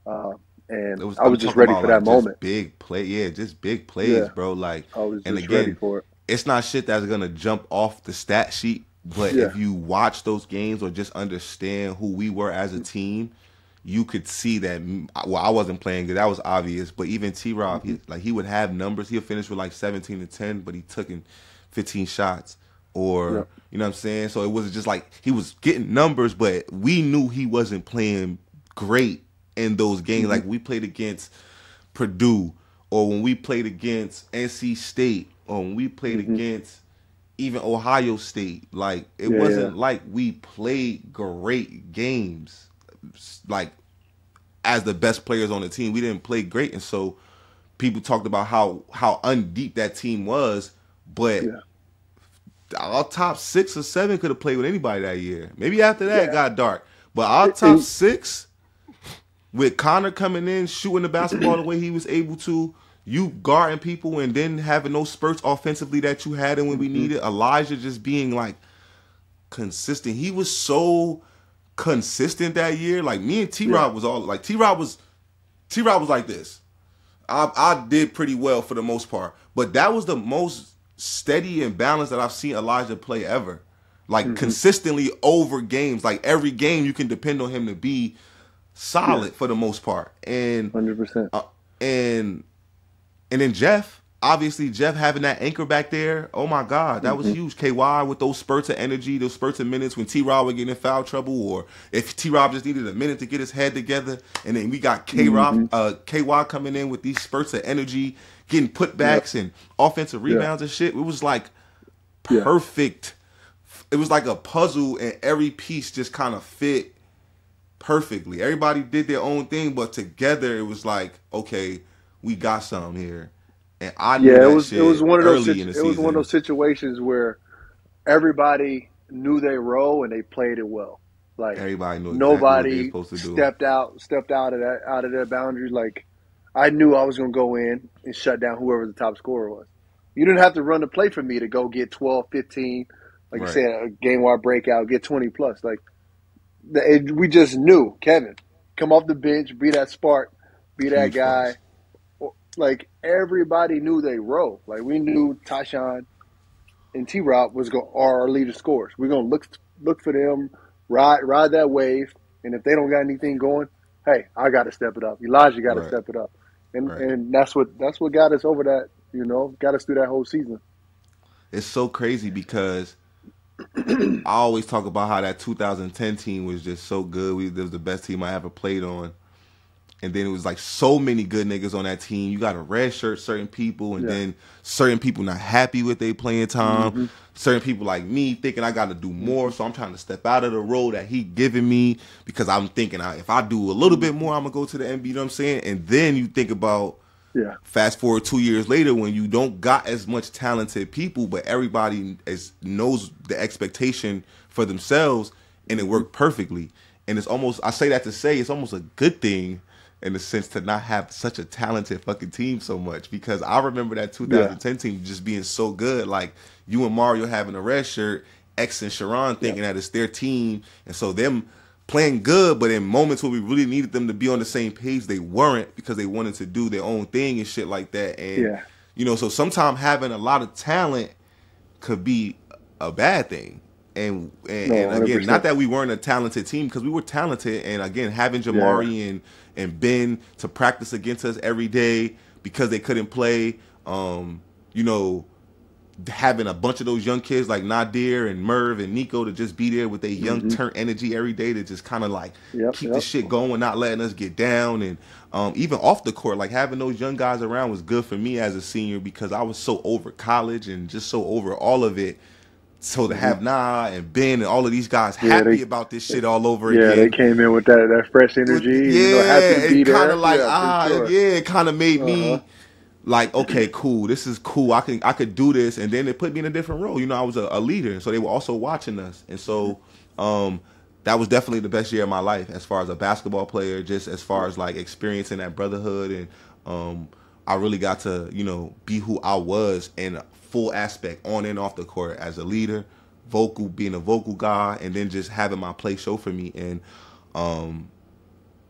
Uh, and was, I was I'm just ready for that like moment. Big play, yeah, just big plays, yeah. bro. Like, and again, it. It's not shit that's gonna jump off the stat sheet, but yeah. if you watch those games or just understand who we were as a team, you could see that. Well, I wasn't playing because that was obvious, but even T. Rob, mm-hmm. like he would have numbers. He'll finish with like seventeen to ten, but he took and 15 shots or you know what I'm saying? So it wasn't just like he was getting numbers, but we knew he wasn't playing great in those games. Mm-hmm. Like we played against Purdue or when we played against NC State or when we played mm-hmm. against even Ohio State. Like it yeah, wasn't yeah. like we played great games like as the best players on the team. We didn't play great and so people talked about how how undeep that team was but yeah. our top six or seven could have played with anybody that year. Maybe after that yeah. it got dark, but our top six with Connor coming in shooting the basketball the way he was able to. You guarding people and then having those spurts offensively that you had and when we mm-hmm. needed. Elijah just being like consistent. He was so consistent that year. Like me and T Rob yeah. was all like T Rob was T Rob was like this. I I did pretty well for the most part, but that was the most steady and balanced that I've seen Elijah play ever. Like mm-hmm. consistently over games. Like every game you can depend on him to be solid yeah. for the most part. And 100%. Uh, and and then Jeff obviously Jeff having that anchor back there, oh my God, that was mm-hmm. huge. KY with those spurts of energy, those spurts of minutes when T Rob would get in foul trouble, or if T Rob just needed a minute to get his head together, and then we got K Rob, mm-hmm. uh, KY coming in with these spurts of energy, getting putbacks and offensive rebounds and shit. It was like perfect. It was like a puzzle, and every piece just kind of fit perfectly. Everybody did their own thing, but together it was like, okay, we got some here and I yeah, it was it was one of those it season. was one of those situations where everybody knew their role and they played it well. Like everybody knew nobody stepped out stepped out of that out of their boundaries. Like I knew I was going to go in and shut down whoever the top scorer was. You didn't have to run the play for me to go get 12, 15, like right. you said, a game wide breakout, get 20 plus. Like it, we just knew Kevin, come off the bench, be that spark, be that guy like everybody knew they role. Like we knew Tyshawn and T Rob was going are our leader scorers. We're gonna look look for them, ride ride that wave, and if they don't got anything going, hey, I got to step it up. Elijah got to right. step it up, and right. and that's what that's what got us over that. You know, got us through that whole season. It's so crazy because. I always talk about how that 2010 team was just so good. We it was the best team I ever played on and then it was like so many good niggas on that team. You got to red shirt certain people, and yeah. then certain people not happy with their playing time. Mm-hmm. Certain people like me thinking I got to do more, so I'm trying to step out of the role that he giving me because I'm thinking if I do a little bit more, I'm gonna go to the NBA. You know what I'm saying? And then you think about yeah. Fast forward two years later, when you don't got as much talented people, but everybody is knows the expectation for themselves, and it worked perfectly. And it's almost I say that to say it's almost a good thing in the sense to not have such a talented fucking team so much because I remember that 2010 yeah. team just being so good. Like you and Mario having a red shirt, X and Sherron thinking that it's their team, and so them playing good, but in moments where we really needed them to be on the same page, they weren't because they wanted to do their own thing and shit like that. And yeah. you know, so sometimes having a lot of talent could be a bad thing. And and, no, and again, not that we weren't a talented team because we were talented. And again, having Jamari yeah. and and Ben to practice against us every day because they couldn't play. Um, you know, having a bunch of those young kids like Naadir and Merv and Nico to just be there with their young mm-hmm. turn energy every day to just kind of like yep, keep yep. the shit going, not letting us get down, and um, even off the court, like having those young guys around was good for me as a senior because I was so over college and just so over all of it. So to mm-hmm. have Nah and Ben and all of these guys yeah, happy they, about this shit all over yeah, again. Yeah, they came in with that that fresh energy. Yeah, you know, happy it kind of like yeah, ah, sure. yeah, it kind of made uh-huh. me like okay cool this is cool i can i could do this and then they put me in a different role you know i was a, a leader so they were also watching us and so um, that was definitely the best year of my life as far as a basketball player just as far as like experiencing that brotherhood and um, i really got to you know be who i was in full aspect on and off the court as a leader vocal being a vocal guy and then just having my play show for me. And um,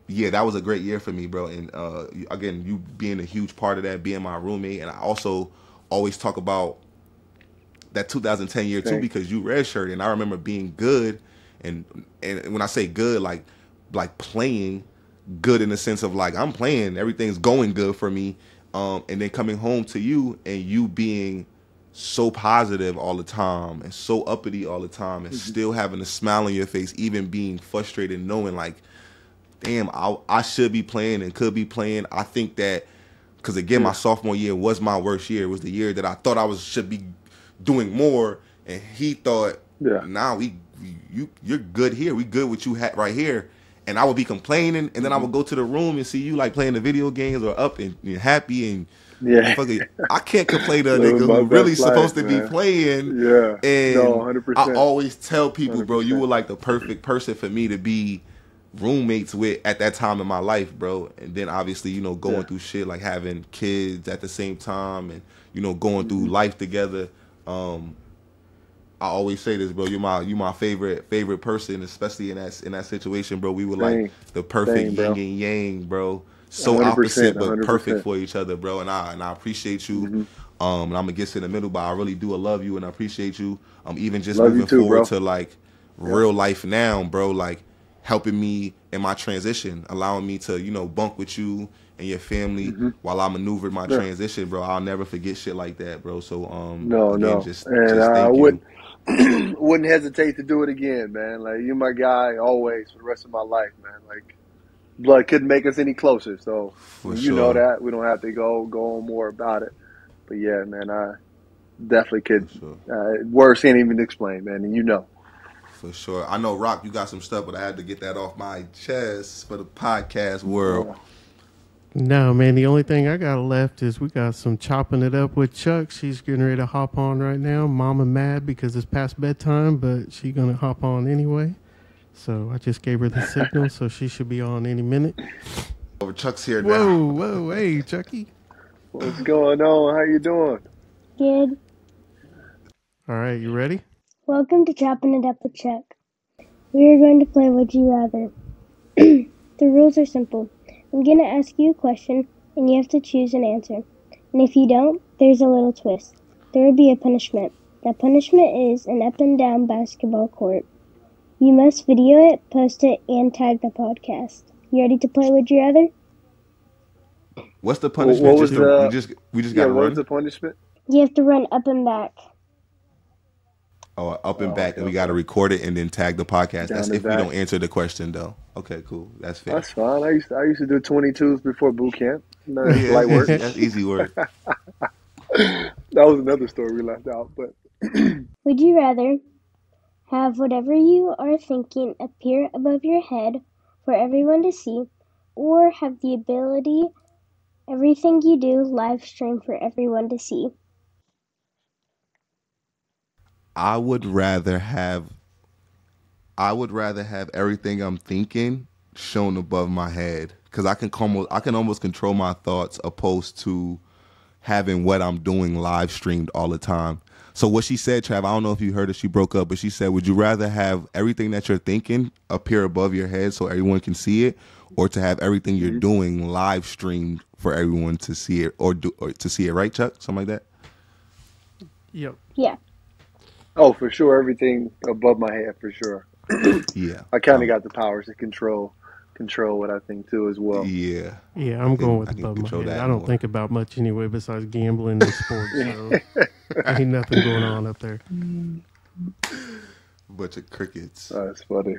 yeah, that was a great year for me, bro. And uh, again, you being a huge part of that, being my roommate, and I also always talk about that 2010 year too because you redshirt, and I remember being good, and and when I say good, like like playing good in the sense of like I'm playing, everything's going good for me, um, and then coming home to you and you being so positive all the time and so uppity all the time and mm-hmm. still having a smile on your face, even being frustrated, knowing like damn, I, I should be playing and could be playing. I think that because again, my sophomore year was my worst year. It was the year that I thought I was should be doing more, and he thought, yeah, now nah, we, you you're good here. We good with you hat right here. And I would be complaining, and then I would go to the room and see you like playing the video games or up and, and happy and yeah. I can't complain to a nigga who really life, supposed to man. be playing. Yeah. And no, 100%. I always tell people, 100%. bro, you were like the perfect person for me to be roommates with at that time in my life, bro. And then obviously, you know, going yeah. through shit like having kids at the same time and, you know, going through mm-hmm. life together. Um, I always say this, bro. You my you my favorite favorite person, especially in that in that situation, bro. We were like the perfect Same, yin and yang, bro. So opposite but 100%. perfect for each other, bro. And I and I appreciate you. Mm-hmm. Um, and I'm gonna get to the middle, but I really do love you and I appreciate you. Um, even just love moving too, forward bro. to like yeah. real life now, bro. Like helping me in my transition, allowing me to, you know, bunk with you and your family mm-hmm. while I maneuvered my yeah. transition, bro. I'll never forget shit like that, bro. So um No, again, no. Just, and just I would wouldn't hesitate to do it again, man. Like you're my guy always for the rest of my life, man. Like blood couldn't make us any closer. So for you sure. know that. We don't have to go go on more about it. But yeah, man, I definitely could sure. uh, words can't even explain, man, and you know. For sure. I know Rock, you got some stuff, but I had to get that off my chest for the podcast world. No, man, the only thing I got left is we got some chopping it up with Chuck. She's getting ready to hop on right now. Mama mad because it's past bedtime, but she gonna hop on anyway. So I just gave her the signal, so she should be on any minute. Over Chuck's here now. Whoa, whoa, hey, Chucky. What's going on? How you doing? Good. All right, you ready? Welcome to Chopping It Up with Chuck. We are going to play Would You Rather. the rules are simple. I'm going to ask you a question, and you have to choose an answer. And if you don't, there's a little twist. There will be a punishment. That punishment is an up and down basketball court. You must video it, post it, and tag the podcast. You ready to play Would You Rather? What's the punishment? What was just the, we just we just yeah, got to run. the punishment? You have to run up and back. Oh, up and oh, back, okay. and we got to record it and then tag the podcast. Down That's if back. we don't answer the question, though. Okay, cool. That's fair. That's fine. I used to, I used to do twenty twos before boot camp. No, yeah, light work. That's easy work. that was another story we left out. But would you rather have whatever you are thinking appear above your head for everyone to see, or have the ability everything you do live stream for everyone to see? I would rather have I would rather have everything I'm thinking shown above my head because I can almost I can almost control my thoughts opposed to having what I'm doing live streamed all the time. So what she said, Trav, I don't know if you heard it. She broke up, but she said, "Would you rather have everything that you're thinking appear above your head so everyone can see it, or to have everything you're Mm-hmm. doing live streamed for everyone to see it, or do or to see it, right, Chuck? Something like that." Yep. Yeah. Oh, for sure, everything above my head for sure. Yeah, I kind Um, of got the powers to control control what I think too as well. Yeah, Yeah, I'm can- going with I can above my head. I don't more. think about much anyway besides gambling and sports. So ain't nothing going on up there. bunch of crickets. Oh, that's funny.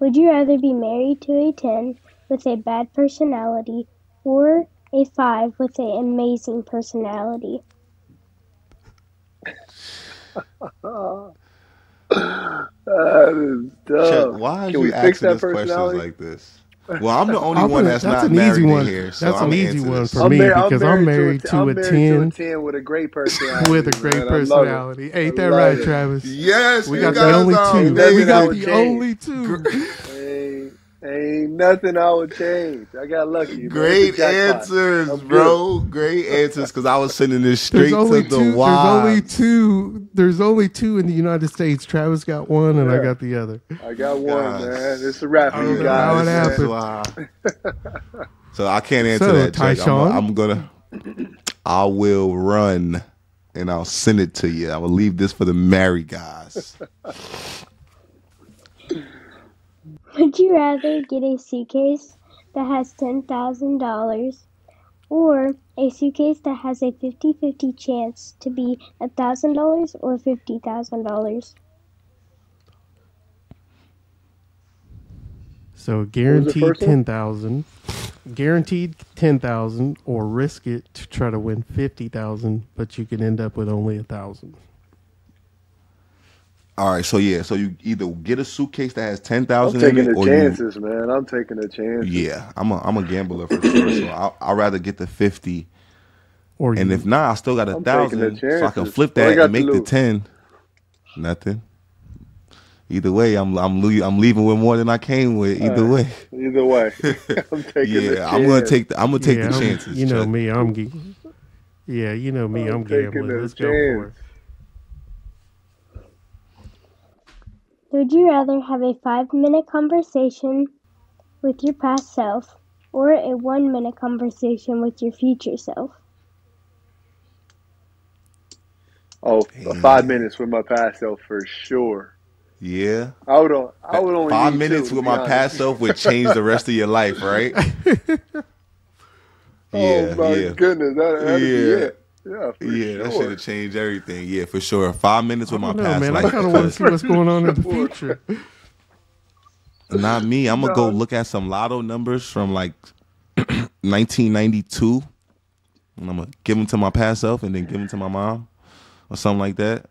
Would you rather be married to a 10 with a bad personality or a 5 with an amazing personality? That is Chuck, why are Can you we fix asking that us questions like this? Well, I'm the only I'm one gonna- that's, that's not an married easy one. here, so That's I'm an easy one for me because I'm married t- to I'm a married 10 to a 10 with a great personality. with a great man. I love it. personality. Ain't that right, it. Travis? Yes, We you got the only two. We got the only two. Ain't, ain't nothing I would change. I got lucky. Great It's a jackpot. answers, bro. Great answers. Because I was sending this straight There's only to the two. There's only two. There's only two in the United States. Travis got one, and I got the other. I got one, Gosh. man. It's a wrap for you know how it happened. Wow. so I can't answer So, that. Chuck. Tyshawn? I'm, I'm gonna. I will run, and I'll send it to you. I will leave this for the married guys. Would you rather get a suitcase that has $10,000 or a suitcase that has a 50 50 chance to be $1,000 or $50,000? So guaranteed first one? ten thousand, guaranteed ten thousand, or risk it to try to win fifty thousand, but you can end up with only a thousand. All right, so yeah, so you either get a suitcase that has ten thousand. I'm thousand in taking it, the or you, chances, man. I'm taking the chances. yeah, I'm a I'm a gambler for sure. So I'll, I'll rather get the fifty, Or and you, if not, I still got a I'm thousand, so I can flip that and make the ten. Nothing. Either way, I'm I'm I'm leaving with more than I came with. Either way, Either way, I'm taking the yeah, I'm gonna take the I'm gonna take yeah, the I'm- chances. You know Chuck. me, I'm. Ge- yeah, you know me, I'm I'm, gambling. Let's go for it. Would you rather have a five minute conversation with your past self or a one minute conversation with your future self? Oh, mm. five minutes with my past self for sure. Yeah, I would. I would only five minutes two, with my honest. past self would change the rest of your life, right? Oh yeah, my yeah. goodness, that, that'd be Yeah. it. Yeah, for Yeah, that should have changed everything. Yeah, for sure. Five minutes with my don't know, past man. I kind of want to see what's going on in the future. Not me. I'm gonna go look at some lotto numbers from like 1992, and I'm gonna give them to my past self, and then give them to my mom, or something like that.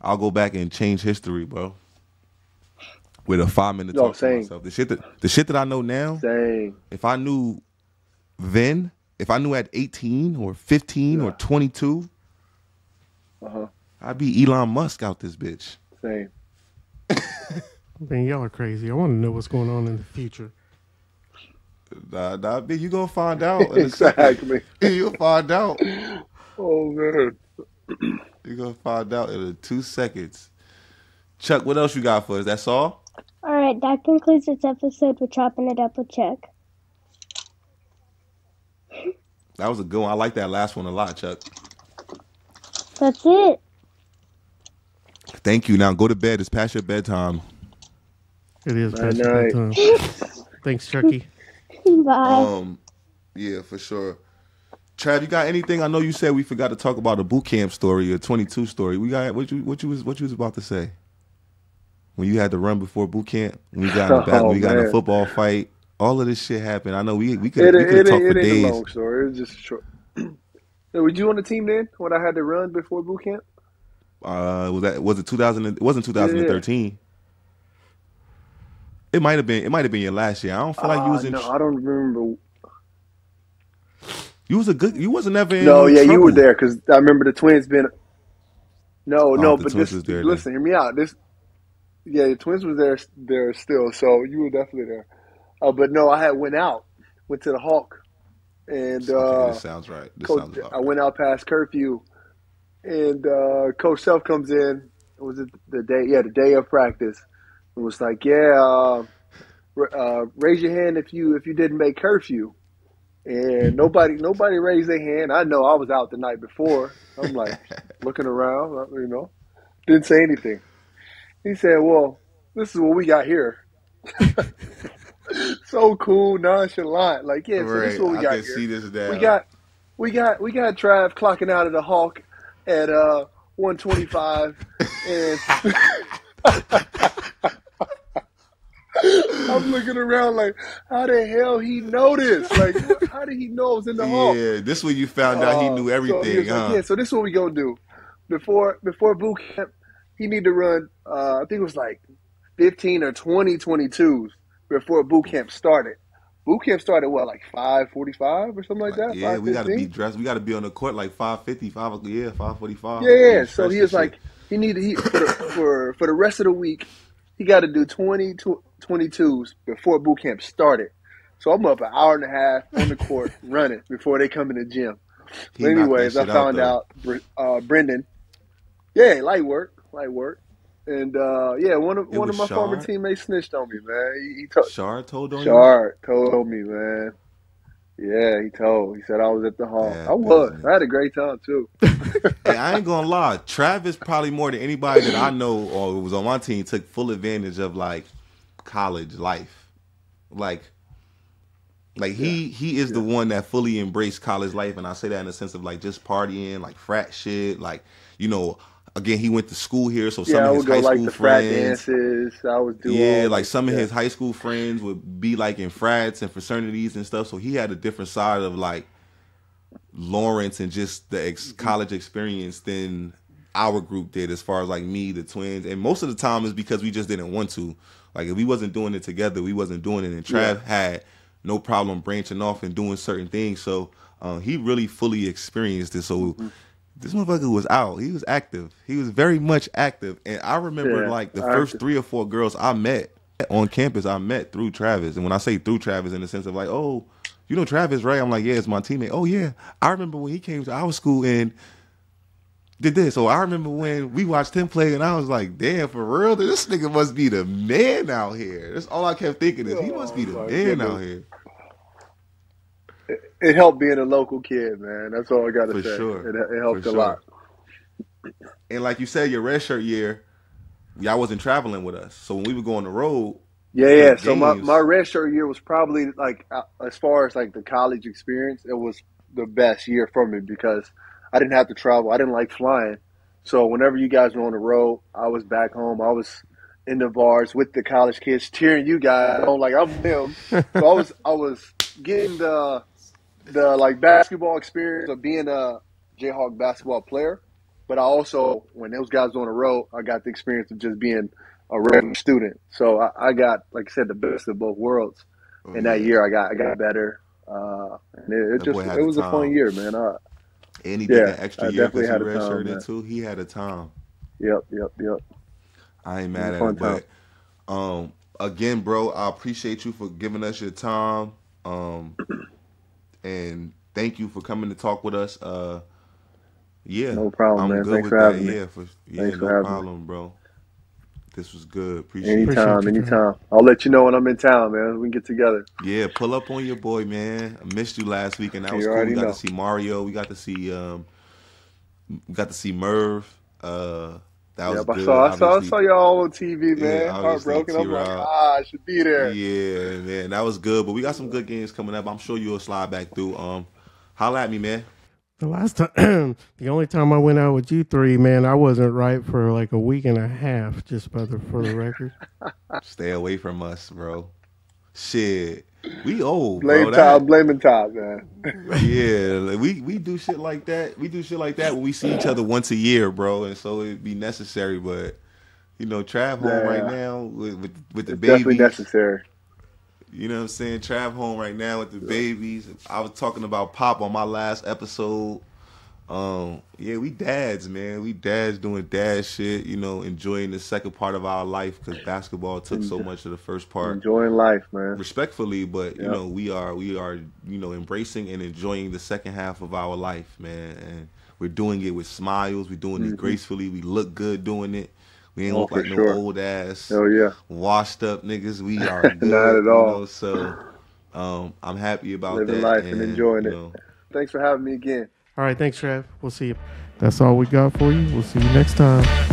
I'll go back and change history, bro. With a five minute No, talk to myself. The shit that the shit that I know now. Dang. If I knew then, if I knew at 18 or 15 or 22, Uh-huh. I'd be Elon Musk out this bitch. Same. Man, y'all are crazy. I want to know what's going on in the future. Nah, nah, bitch, you gonna find out. in a second. Exactly. You'll find out. Oh man. You're gonna find out in two seconds. Chuck, what else you got for us? That's all? All right, that concludes this episode with Chopping It Up with Chuck. That was a good one. I like that last one a lot, Chuck. That's it. Thank you. Now go to bed. It's past your bedtime. It is Night, past your bedtime. Thanks, Chucky. Bye. Um, yeah, for sure. Trav, you got anything? I know you said we forgot to talk about a boot camp story, a 22 story. We got what you what you was what you was about to say when you had to run before boot camp. We got in the Oh, when you got in a football fight. All of this shit happened. I know we we could It, we it, could it, talk it for ain't a long story. It's just short. So, were you on the team then when I had to run before boot camp? Uh, was that was it 2000? It wasn't 2013. It might have been. It might have been your last year. I don't feel like you Ah, was in. no, I don't remember. You was a good. You wasn't never in. No, yeah, you were there because I remember the twins been. No, no, Oh, the but this. was there then. listen, hear me out. This. Yeah, the twins was there there still, so you were definitely there. Uh, but no, I had went out, went to the Hawk, and uh, okay, sounds right. This coach, sounds I went out past curfew, and uh, Coach Self comes in. Was it the day? Yeah, the day of practice. It was like, yeah, uh, r- uh, raise your hand if you if you didn't make curfew. And nobody nobody raised their hand. I know I was out the night before. I'm like looking around, uh, you know, didn't say anything. He said, "Well, this is what we got here." so cool, nonchalant. Like, yeah, so this is what we I got can here. see this now. We got, we got, we got Trav clocking out of the Hawk at uh 125, and I'm looking around like, how the hell he noticed? Like, how did he know I was in the Hawk? Yeah, this when you found out he Uh, knew so he everything, like, huh? yeah, so this is what we gonna do. Before before boot camp, he need to run uh, I think it was like fifteen or 20 22s before boot camp started. Boot camp started what, like five forty five or something like that? yeah, we got to be dressed. We got to be on the court like 550, 5 yeah, 545. Yeah, yeah. So he was like, shit. he needed he for the, for for the rest of the week, he got to do 20 tw- 22s before boot camp started. So I'm up an hour and a half on the court running before they come in the gym. He But anyways, I found though. out, uh, Brendan. Yeah, light work, light work, and uh, yeah, one of It one of my former teammates snitched on me, man. He, he told Shard told on you? Told me, man. Yeah, he told. He said I was at the hall. Bad I was. business. I had a great time too. Hey, I ain't gonna lie. Travis probably more than anybody that I know or was on my team took full advantage of like college life. Like like he he is the one that fully embraced college life and I say that in the sense of like just partying, like frat shit, like you know, again he went to school here so some yeah, of his high like school the frat friends dances. I was doing yeah, like some of yeah. his high school friends would be like in frats and fraternities and stuff. So he had a different side of like Lawrence and just the ex- college experience than our group did, as far as like me, the twins, and most of the time is because we just didn't want to. Like if we wasn't doing it together, we wasn't doing it. And Trav had no problem branching off and doing certain things. So uh, he really fully experienced it. So Mm-hmm. This motherfucker was out. He was active. He was very much active. And I remember Yeah, like the active. first three or four girls I met on campus, I met through Travis. And when I say through Travis, in the sense of like, oh, you know Travis, right? I'm like, yeah, it's my teammate. Oh yeah, I remember when he came to our school and did this. So I remember when we watched him play, and I was like, damn, for real, this nigga must be the man out here. That's all I kept thinking is he must be the Oh, man goodness. out here. It helped being a local kid, man. That's all I got to say. sure. It, it helped For a sure. lot. And like you said, your red shirt year, y'all wasn't traveling with us. So when we would go on the road, Yeah, yeah. Good So my, games. my red shirt year was probably like as far as like the college experience, it was the best year for me because I didn't have to travel. I didn't like flying. So whenever you guys were on the road, I was back home. I was in the bars with the college kids cheering you guys on like I'm them. So I was I was getting the the like basketball experience of being a Jayhawk basketball player. But I also, when those guys were on the road, I got the experience of just being a regular student. So I, I got, like I said, the best of both worlds. oh, And that year, I got I got better. Uh, and it, it just it was a time. fun year, man. Uh, and he did Yeah, that extra I year definitely because he had a red time, shirted man. too. He had a time. yep, yep, yep. I ain't mad was at it, but um, again, bro, I appreciate you for giving us your time. Um, and thank you for coming to talk with us. Uh, yeah, No problem, I'm man. good Thanks with for that. having me. Yeah, for yeah, Thanks no for having me. problem, bro. This was good. Appreciate it. Anytime, Appreciate you, anytime. I'll let you know when I'm in town, man. We can get together. Yeah, pull up on your boy, man. I missed you last week, and that You was cool. We got know. to see Mario. We got to see um, we got to see Merv. Uh, that was Yep, I good. saw, I saw, I saw y'all on TV, man. obviously, Heartbroken. I'm like, T-Rob. ah, I should be there. Yeah, man, that was good. But we got some good games coming up. I'm sure you'll slide back through. Um, holla at me, man. The last time, the only time I went out with you three, man, I wasn't right for like a week and a half, just by the for the record. Stay away from us, bro. Shit, we old, Blame bro. Todd, That, blaming Todd, man. yeah, we we do shit like that. We do shit like that when we see each other once a year, bro, and so it'd be necessary. But you know, Trav home right now with with, with the It's definitely babies. necessary. You know what I'm saying? Trav home right now with the babies. I was talking about Pop on my last episode. Um, yeah, we dads, man. We dads doing dad shit. You know, enjoying the second part of our life because basketball took so much of the first part. Enjoying life, man. Respectfully, but you know, we are we are you know embracing and enjoying the second half of our life, man. And we're doing it with smiles. We're doing it gracefully. We look good doing it. We ain't Mm-hmm. Oh, look like sure. no old ass Hell yeah. washed up niggas. We are good. Not at you all. know, so um, I'm happy about Living that. life and enjoying you it. Thanks for having me again. All right, thanks, Trev. We'll see you. That's all we got for you. We'll see you next time.